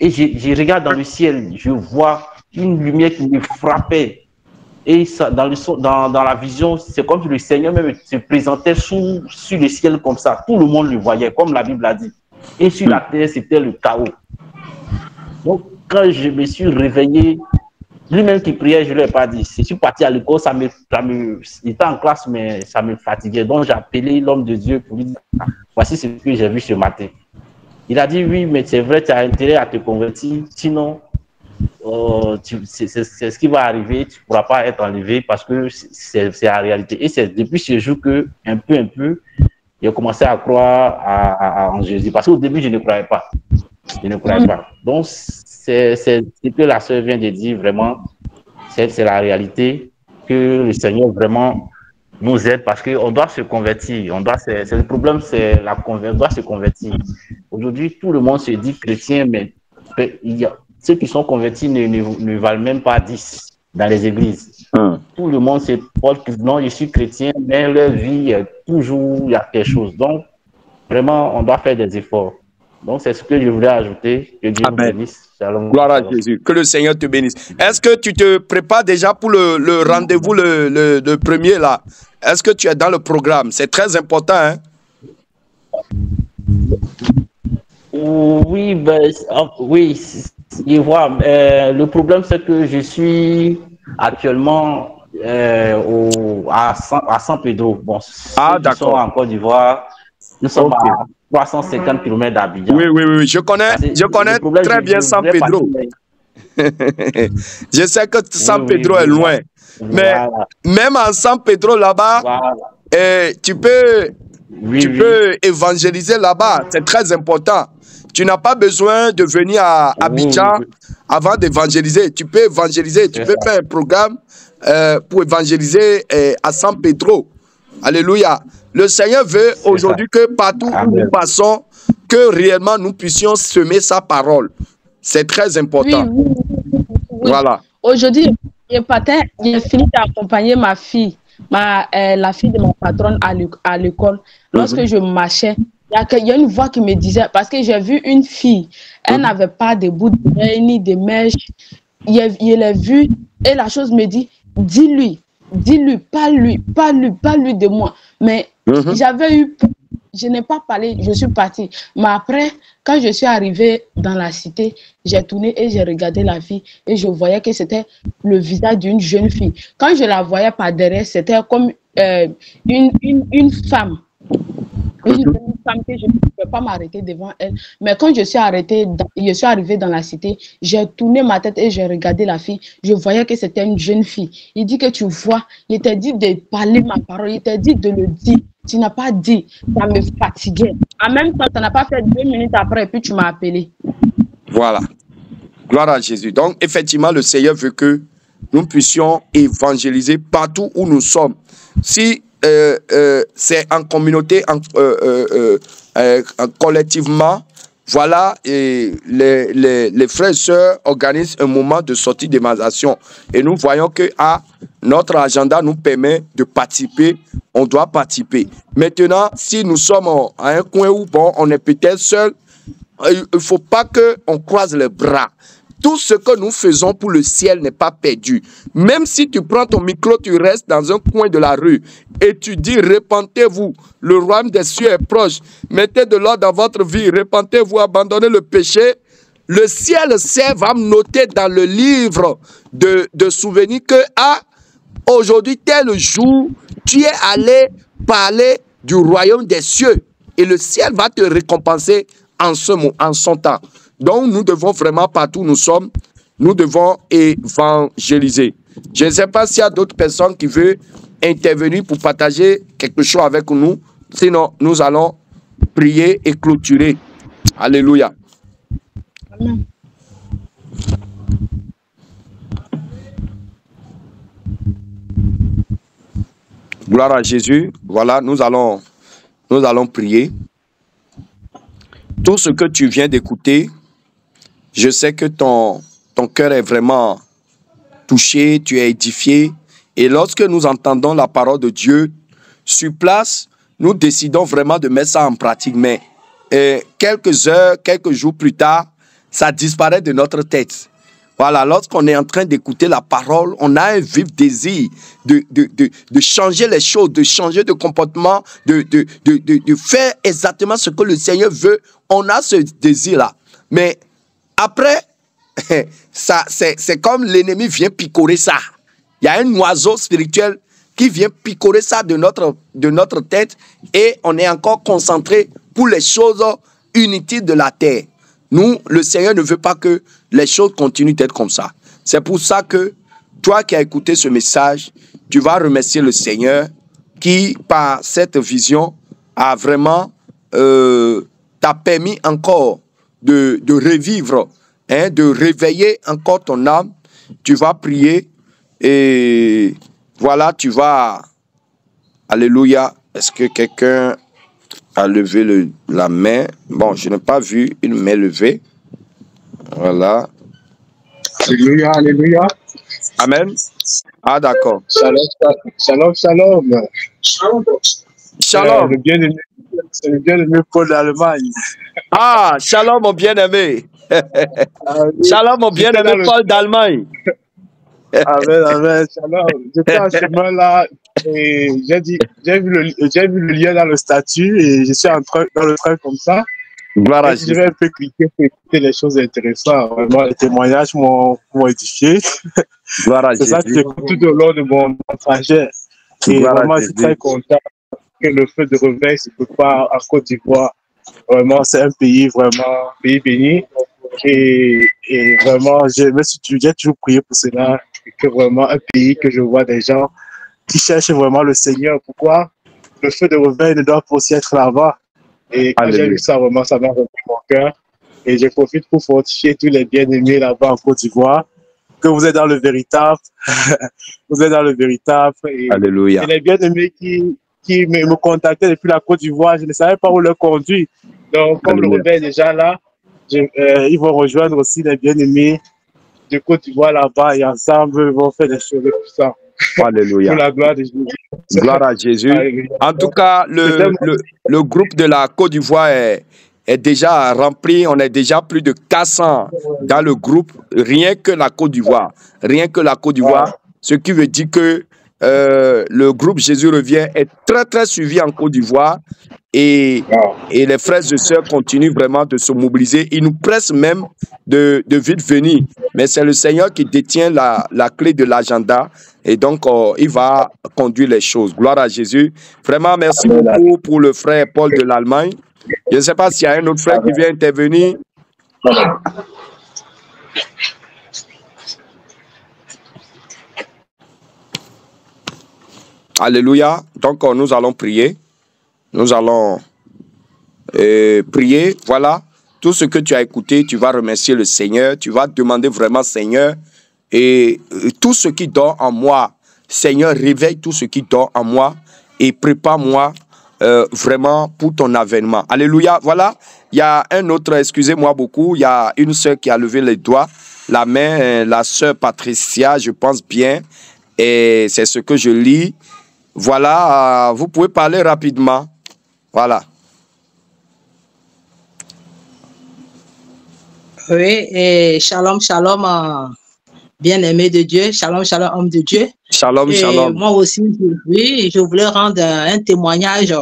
Et je, je regarde dans le ciel, je vois une lumière qui me frappait. Et ça, dans, le, dans, dans la vision, c'est comme si le Seigneur même se présentait sous, sur le ciel comme ça. Tout le monde le voyait, comme la Bible a dit. Et sur la terre, c'était le chaos. Donc, quand je me suis réveillé, lui-même qui priait, je ne lui ai pas dit. Je suis parti à l'école, ça me, ça me, il était en classe, mais ça me fatiguait. Donc, j'ai appelé l'homme de Dieu pour lui dire, voici ce que j'ai vu ce matin. Il a dit, oui, mais c'est vrai, tu as intérêt à te convertir. Sinon, Oh, c'est ce qui va arriver, tu ne pourras pas être enlevé parce que c'est la réalité. Et c'est depuis ce jour que, un peu, un peu, j'ai commencé à croire à, en Jésus. Parce qu'au début, je ne croyais pas. Je ne croyais pas. Donc, c'est ce que la sœur vient de dire vraiment. C'est la réalité que le Seigneur vraiment nous aide parce qu'on doit se convertir. On doit, c'est le problème, c'est la conversion. On doit se convertir. Aujourd'hui, tout le monde se dit chrétien, mais il y a, ceux qui sont convertis ne, ne, valent même pas 10 dans les églises. Hum. Tout le monde se porte, non, je suis chrétien, mais leur vie, toujours, il y a quelque chose. Donc, vraiment, on doit faire des efforts. Donc, c'est ce que je voulais ajouter. Que Dieu vous Amen. bénisse. Shalom. Gloire à. Jésus. Que le Seigneur te bénisse. Est-ce que tu te prépares déjà pour le, le rendez-vous, le, le- le premier là? Est-ce que tu es dans le programme? C'est très important. Hein? Oui, ben, oui, Euh, le problème, c'est que je suis actuellement euh, au, à, San, à San Pedro. Bon, Ah, d'accord. en Côte d'Ivoire, nous sommes à 350 km d'Abidjan. Oui, oui, oui. Je connais, je connais problème, très bien San Pedro. je sais que San oui, Pedro oui, est loin. Mais Voilà, même en San Pedro là-bas, voilà. eh, tu peux Oui, tu peux évangéliser là-bas. C'est très important. Tu n'as pas besoin de venir à Abidjan Oui, oui. avant d'évangéliser. Tu peux évangéliser. Tu peux ça. faire un programme euh, pour évangéliser euh, à San Pedro. Alléluia. Le Seigneur veut aujourd'hui que partout où nous passons, que réellement nous puissions semer sa parole. C'est très important. oui, oui, oui, oui. Voilà. Aujourd'hui, le matin, j'ai fini d'accompagner ma fille, ma, euh, la fille de mon patronne à l'é- à l'école. Lorsque je marchais, il y, a y une voix qui me disait, parce que j'ai vu une fille, elle Mhm. n'avait pas de bout de ni de mèche. Il, il l'a vu et la chose me dit, dis-lui, dis-lui, pas lui, pas lui, pas lui de moi. Mais Mhm. j'avais eu peur. Je n'ai pas parlé, je suis partie. Mais après, quand je suis arrivée dans la cité, j'ai tourné et j'ai regardé la fille et je voyais que c'était le visage d'une jeune fille. Quand je la voyais par derrière, c'était comme euh, une, une, une femme. Mhm. que je ne pouvais pas m'arrêter devant elle. Mais quand je suis arrêtée, dans- je suis arrivée dans la cité, j'ai tourné ma tête et j'ai regardé la fille. Je voyais que c'était une jeune fille. Il dit que tu vois, il t'a dit de parler ma parole, il t'a dit de le dire. Tu n'as pas dit, ça me fatiguait. En même temps, ça n'a pas fait deux minutes après, et puis tu m'as appelé. Voilà. Gloire à Jésus. Donc, effectivement, le Seigneur veut que nous puissions évangéliser partout où nous sommes. Si euh, euh, c'est en communauté, euh, en- collectivement, voilà, les, frères et sœurs organisent un moment de sortie d'émancipation. Et nous voyons que ah, notre agenda nous permet de participer, on doit participer. Maintenant, si nous sommes à un coin où bon, on est peut-être seul, il ne faut pas qu'on croise les bras. Tout ce que nous faisons pour le ciel n'est pas perdu. Même si tu prends ton micro, tu restes dans un coin de la rue et tu dis Répentez-vous, le royaume des cieux est proche. Mettez de l'ordre dans votre vie, répentez-vous, abandonnez le péché. Le ciel sait, va me noter dans le livre de, de souvenirs que ah, aujourd'hui, tel jour, tu es allé parler du royaume des cieux et le ciel va te récompenser en ce en son temps. Donc, nous devons vraiment, partout où nous sommes, nous devons évangéliser. Je ne sais pas s'il y a d'autres personnes qui veulent intervenir pour partager quelque chose avec nous. Sinon, nous allons prier et clôturer. Alléluia. Amen. Gloire à Jésus. Voilà, nous allons, nous allons prier. Tout ce que tu viens d'écouter, je sais que ton, ton cœur est vraiment touché, tu es édifié. Et lorsque nous entendons la parole de Dieu sur place, nous décidons vraiment de mettre ça en pratique. Mais euh, quelques heures, quelques jours plus tard, ça disparaît de notre tête. Voilà, lorsqu'on est en train d'écouter la parole, on a un vif désir de, de, de, de changer les choses, de changer de comportement, de, de, de, faire exactement ce que le Seigneur veut. On a ce désir-là. Mais après, ça, c'est, comme l'ennemi vient picorer ça. Il y a un oiseau spirituel qui vient picorer ça de notre, de notre tête et on est encore concentré pour les choses inutiles de la terre. Nous, le Seigneur ne veut pas que les choses continuent d'être comme ça. C'est pour ça que toi qui as écouté ce message, tu vas remercier le Seigneur qui, par cette vision, a vraiment euh, t'a permis encore de, de revivre, hein, de réveiller encore ton âme. Tu vas prier et voilà, tu vas. Alléluia. Est-ce que quelqu'un a levé le- la main? Bon, je n'ai pas vu une main levée. Voilà. Alléluia, alléluia. Amen. Ah, d'accord. Shalom, shalom, shalom. Shalom. Euh, le bien-aimé, c'est le bien-aimé Paul d'Allemagne. Ah, shalom mon bien-aimé. Ah, Shalom mon bien-aimé Paul d'Allemagne. Amen, amen, shalom. J'étais en chemin là et j'ai dit, j'ai vu, le, j'ai vu le lien dans le statut et je suis en train, dans le train comme ça. Gloire à Et je vais un peu cliquer pour écouter les choses intéressantes. Vraiment, les témoignages m'ont édifié. Gloire à C'est ça que j'écoute tout au long de mon trajet. Et vraiment, je suis très content que le feu de réveil se prépare en Côte d'Ivoire. Vraiment, c'est un pays vraiment, pays béni. Et, et vraiment, je me suis, j'ai toujours prié pour cela. et Que vraiment, un pays que je vois des gens qui cherchent vraiment le Seigneur. Pourquoi? Le feu de réveil ne doit pas aussi être là-bas. Et quand j'ai vu ça, vraiment, ça m'a rempli mon cœur. Et je profite pour fortifier tous les bien-aimés là-bas en Côte d'Ivoire. Que vous êtes dans le véritable. vous êtes dans le véritable. Et, Alléluia. et les bien-aimés qui, qui me, me contactaient depuis la Côte d'Ivoire, je ne savais pas où leur conduire. Donc, comme le rebelle est déjà là, je- euh, ils vont rejoindre aussi les bien-aimés de Côte d'Ivoire là-bas et ensemble, ils vont faire des choses puissantes Alléluia. pour la gloire de Jésus. Gloire à Jésus. Alléluia. En tout cas, le, le, le groupe de la Côte d'Ivoire est, est déjà rempli. On est déjà plus de 400 dans le groupe, rien que la Côte d'Ivoire. Rien que la Côte d'Ivoire. Ce qui veut dire que euh, le groupe Jésus revient est très, très suivi en Côte d'Ivoire. Et, Wow. et les frères et sœurs continuent vraiment de se mobiliser. Ils nous pressent même de, de vite venir. Mais c'est le Seigneur qui détient la, la clé de l'agenda. Et donc, euh, il va conduire les choses. Gloire à Jésus. Vraiment, merci beaucoup pour le frère Paul de l'Allemagne. Je ne sais pas s'il y a un autre frère qui vient intervenir. Alléluia. Donc, euh, nous allons prier. Nous allons euh, prier. Voilà. Tout ce que tu as écouté, tu vas remercier le Seigneur. Tu vas demander vraiment, Seigneur, et euh, tout ce qui dort en moi, Seigneur, réveille tout ce qui dort en moi et prépare-moi vraiment pour ton avènement. Alléluia. Voilà. Il y a un autre, excusez-moi beaucoup, il y a une sœur qui a levé les doigts, la main, la sœur Patricia, je pense bien, et c'est ce que je lis. Voilà, euh, vous pouvez parler rapidement. Voilà. Oui, et shalom, shalom, euh, bien-aimé de Dieu, shalom, shalom, homme de Dieu. Shalom, Et shalom. moi aussi, je- oui, je voulais rendre un témoignage.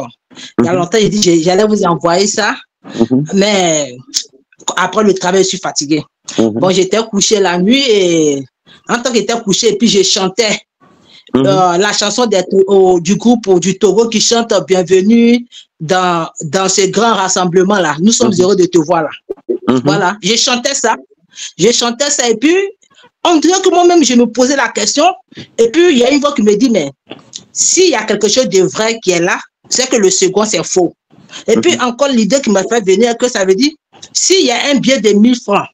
Il y a Mhm. longtemps, j'ai dit j'allais vous envoyer ça, Mhm, mais après le travail, je suis fatigué. mhm, Bon, j'étais couché la nuit et en tant que j'étais couché, et puis je chantais mhm. euh, la chanson des au- du groupe au- du Togo qui chante Bienvenue dans, dans ce grand rassemblement-là. Nous sommes Mhm. heureux de te voir là. Mhm. Voilà, je chantais ça. Je chantais ça et puis on dirait que moi-même je me posais la question et puis il y a une voix qui me dit mais s'il y a quelque chose de vrai qui est là, c'est que le second c'est faux. Et puis encore l'idée qui m'a fait venir que ça veut dire s'il y a un billet de 1000 francs,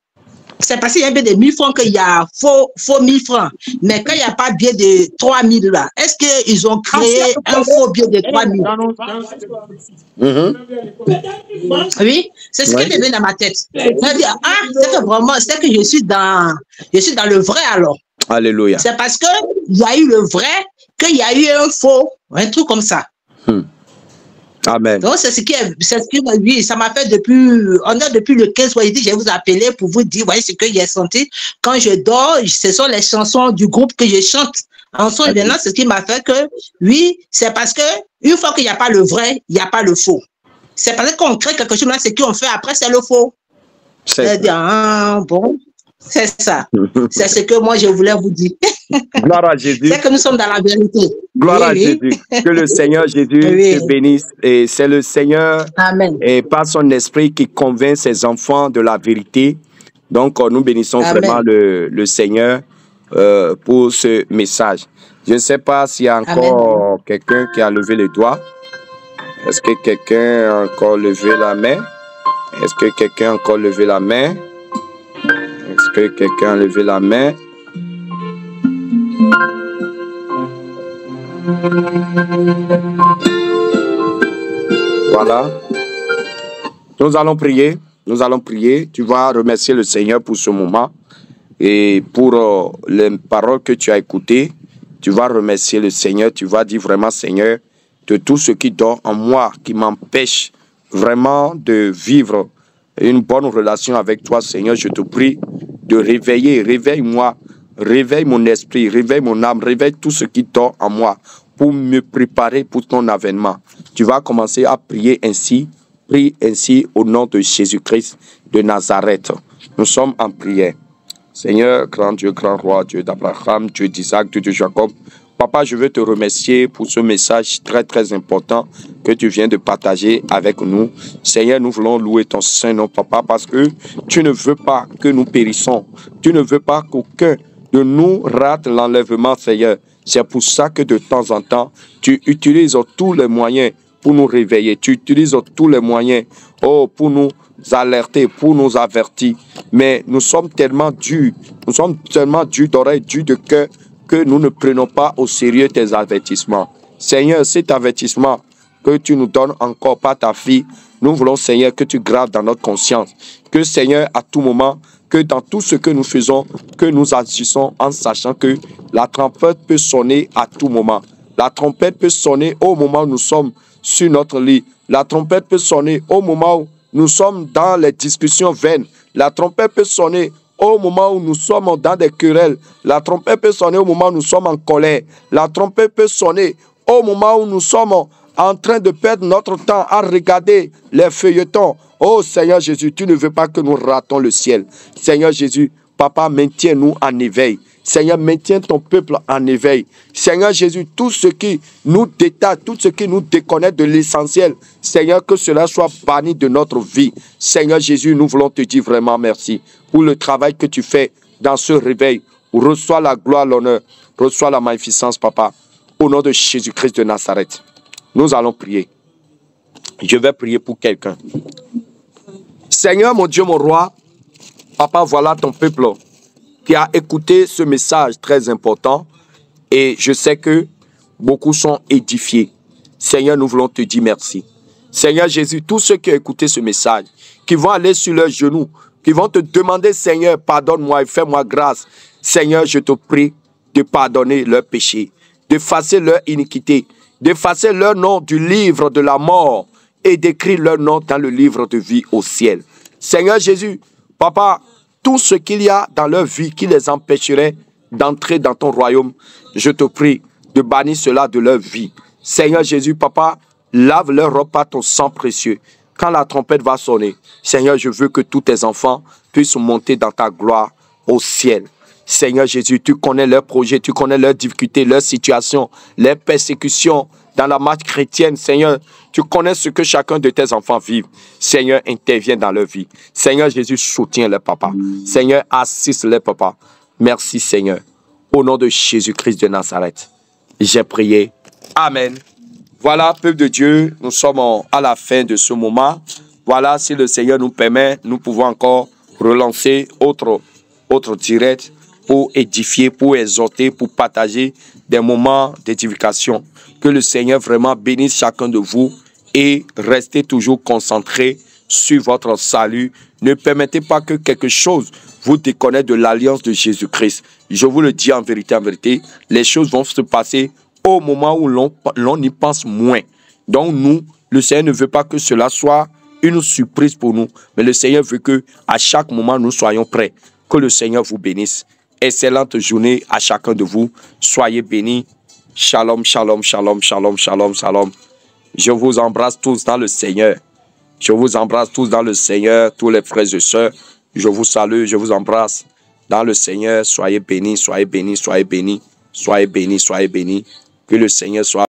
c'est parce qu'il y a un billet de 1000 francs qu'il y a faux, faux 1000 francs. Mais quand il n'y a pas de billet de 3000 là, est-ce qu'ils ont créé un faux billet de 3000 Mhm. Oui, c'est ce Ouais. qui me vient dans ma tête. Je me dis, ah, c'est que vraiment, c'est que je suis dans, je suis dans le vrai alors. Alléluia. C'est parce que il y a eu le vrai qu'il y a eu un faux, un truc comme ça. Amen. Donc, c'est ce qui est, c'est ce qui, oui, ça m'a fait depuis, on a depuis le 15 mois, il dit, je vais vous appeler pour vous dire, voyez ce que j'ai senti. Quand je dors, ce sont les chansons du groupe que je chante. En son maintenant, c'est ce qui m'a fait que, oui, c'est parce que, une fois qu'il n'y a pas le vrai, il n'y a pas le faux. C'est parce qu'on crée quelque chose, là, ce qu'on fait après, c'est le faux. C'est C'est-à-dire, ah, bon, c'est ça. C'est ce que moi, je voulais vous dire. Gloire à Jésus. C'est que nous sommes dans la vérité. Gloire Oui, à. Jésus. Que le Seigneur Jésus Oui. te bénisse. Et c'est le Seigneur, Amen. et par son esprit, qui convainc ses enfants de la vérité. Donc, euh, nous bénissons Amen. vraiment le, le Seigneur euh, pour ce message. Je ne sais pas s'il y a encore quelqu'un qui a levé le doigt. Est-ce que quelqu'un a encore levé la main? Est-ce que quelqu'un a encore levé la main? Est-ce que quelqu'un a levé la main? Voilà. Nous allons prier. Nous allons prier. Tu vas remercier le Seigneur pour ce moment et pour euh, les paroles que tu as écoutées. Tu vas remercier le Seigneur. Tu vas dire vraiment, Seigneur, de tout ce qui dort en moi, qui m'empêche vraiment de vivre une bonne relation avec toi, Seigneur. Je te prie de réveiller, réveille-moi, réveille mon esprit, réveille mon âme, réveille tout ce qui dort en moi pour me préparer pour ton avènement. Tu vas commencer à prier ainsi. Prie ainsi au nom de Jésus-Christ de Nazareth. Nous sommes en prière. Seigneur, grand Dieu, grand roi, Dieu d'Abraham, Dieu d'Isaac, Dieu de Jacob, Papa, je veux te remercier pour ce message très, très important que tu viens de partager avec nous. Seigneur, nous voulons louer ton Saint-Nom, Papa, parce que tu ne veux pas que nous périssons. Tu ne veux pas qu'aucun de nous rate l'enlèvement, Seigneur. C'est pour ça que de temps en temps, tu utilises tous les moyens pour nous réveiller. Tu utilises tous les moyens oh, pour nous alerter, pour nous avertir. Mais nous sommes tellement durs, nous sommes tellement durs d'oreilles, durs de cœur, que nous ne prenons pas au sérieux tes avertissements. Seigneur, cet avertissement que tu nous donnes encore par ta fille, nous voulons, Seigneur, que tu graves dans notre conscience. Que, Seigneur, à tout moment, que dans tout ce que nous faisons, que nous agissons en sachant que la trompette peut sonner à tout moment. La trompette peut sonner au moment où nous sommes sur notre lit. La trompette peut sonner au moment où nous sommes dans les discussions vaines. La trompette peut sonner au moment où nous sommes dans des querelles. La trompette peut sonner au moment où nous sommes en colère. La trompette peut sonner au moment où nous sommes en train de perdre notre temps à regarder les feuilletons. Oh Seigneur Jésus, tu ne veux pas que nous ratons le ciel. Seigneur Jésus, Papa, maintiens-nous en éveil. Seigneur, maintiens ton peuple en éveil. Seigneur Jésus, tout ce qui nous détache, tout ce qui nous déconnecte de l'essentiel, Seigneur, que cela soit banni de notre vie. Seigneur Jésus, nous voulons te dire vraiment merci pour le travail que tu fais dans ce réveil. Reçois la gloire, l'honneur, reçois la magnificence, Papa, au nom de Jésus-Christ de Nazareth. Nous allons prier. Je vais prier pour quelqu'un. Seigneur, mon Dieu, mon roi, Papa, voilà ton peuple qui a écouté ce message très important et je sais que beaucoup sont édifiés. Seigneur, nous voulons te dire merci. Seigneur Jésus, tous ceux qui ont écouté ce message, qui vont aller sur leurs genoux, qui vont te demander, Seigneur, pardonne-moi et fais-moi grâce. Seigneur, je te prie de pardonner leurs péchés, d'effacer leur iniquité, d'effacer leur nom du livre de la mort et d'écrire leur nom dans le livre de vie au ciel. Seigneur Jésus, Papa, tout ce qu'il y a dans leur vie qui les empêcherait d'entrer dans ton royaume, je te prie de bannir cela de leur vie. Seigneur Jésus, Papa, lave leur robe par ton sang précieux. Quand la trompette va sonner, Seigneur, je veux que tous tes enfants puissent monter dans ta gloire au ciel. Seigneur Jésus, tu connais leurs projets, tu connais leurs difficultés, leurs situations, leurs persécutions dans la marche chrétienne. Seigneur, tu connais ce que chacun de tes enfants vit. Seigneur, interviens dans leur vie. Seigneur Jésus, soutiens les papa. Seigneur, assiste les papa. Merci Seigneur. Au nom de Jésus-Christ de Nazareth, j'ai prié. Amen. Voilà, peuple de Dieu, nous sommes à la fin de ce moment. Voilà, si le Seigneur nous permet, nous pouvons encore relancer autre, autre direct pour édifier, pour exhorter, pour partager des moments d'édification. Que le Seigneur vraiment bénisse chacun de vous et restez toujours concentrés sur votre salut. Ne permettez pas que quelque chose vous déconnecte de l'alliance de Jésus-Christ. Je vous le dis en vérité, en vérité, les choses vont se passer au moment où l'on y pense moins. Donc nous, le Seigneur ne veut pas que cela soit une surprise pour nous, mais le Seigneur veut que à chaque moment nous soyons prêts. Que le Seigneur vous bénisse. Excellente journée à chacun de vous. Soyez bénis. Shalom, shalom, shalom, shalom, shalom, shalom. Je vous embrasse tous dans le Seigneur. Je vous embrasse tous dans le Seigneur, tous les frères et sœurs. Je vous salue, je vous embrasse dans le Seigneur. Soyez bénis, soyez bénis, soyez bénis, soyez bénis, soyez bénis. Que le Seigneur soit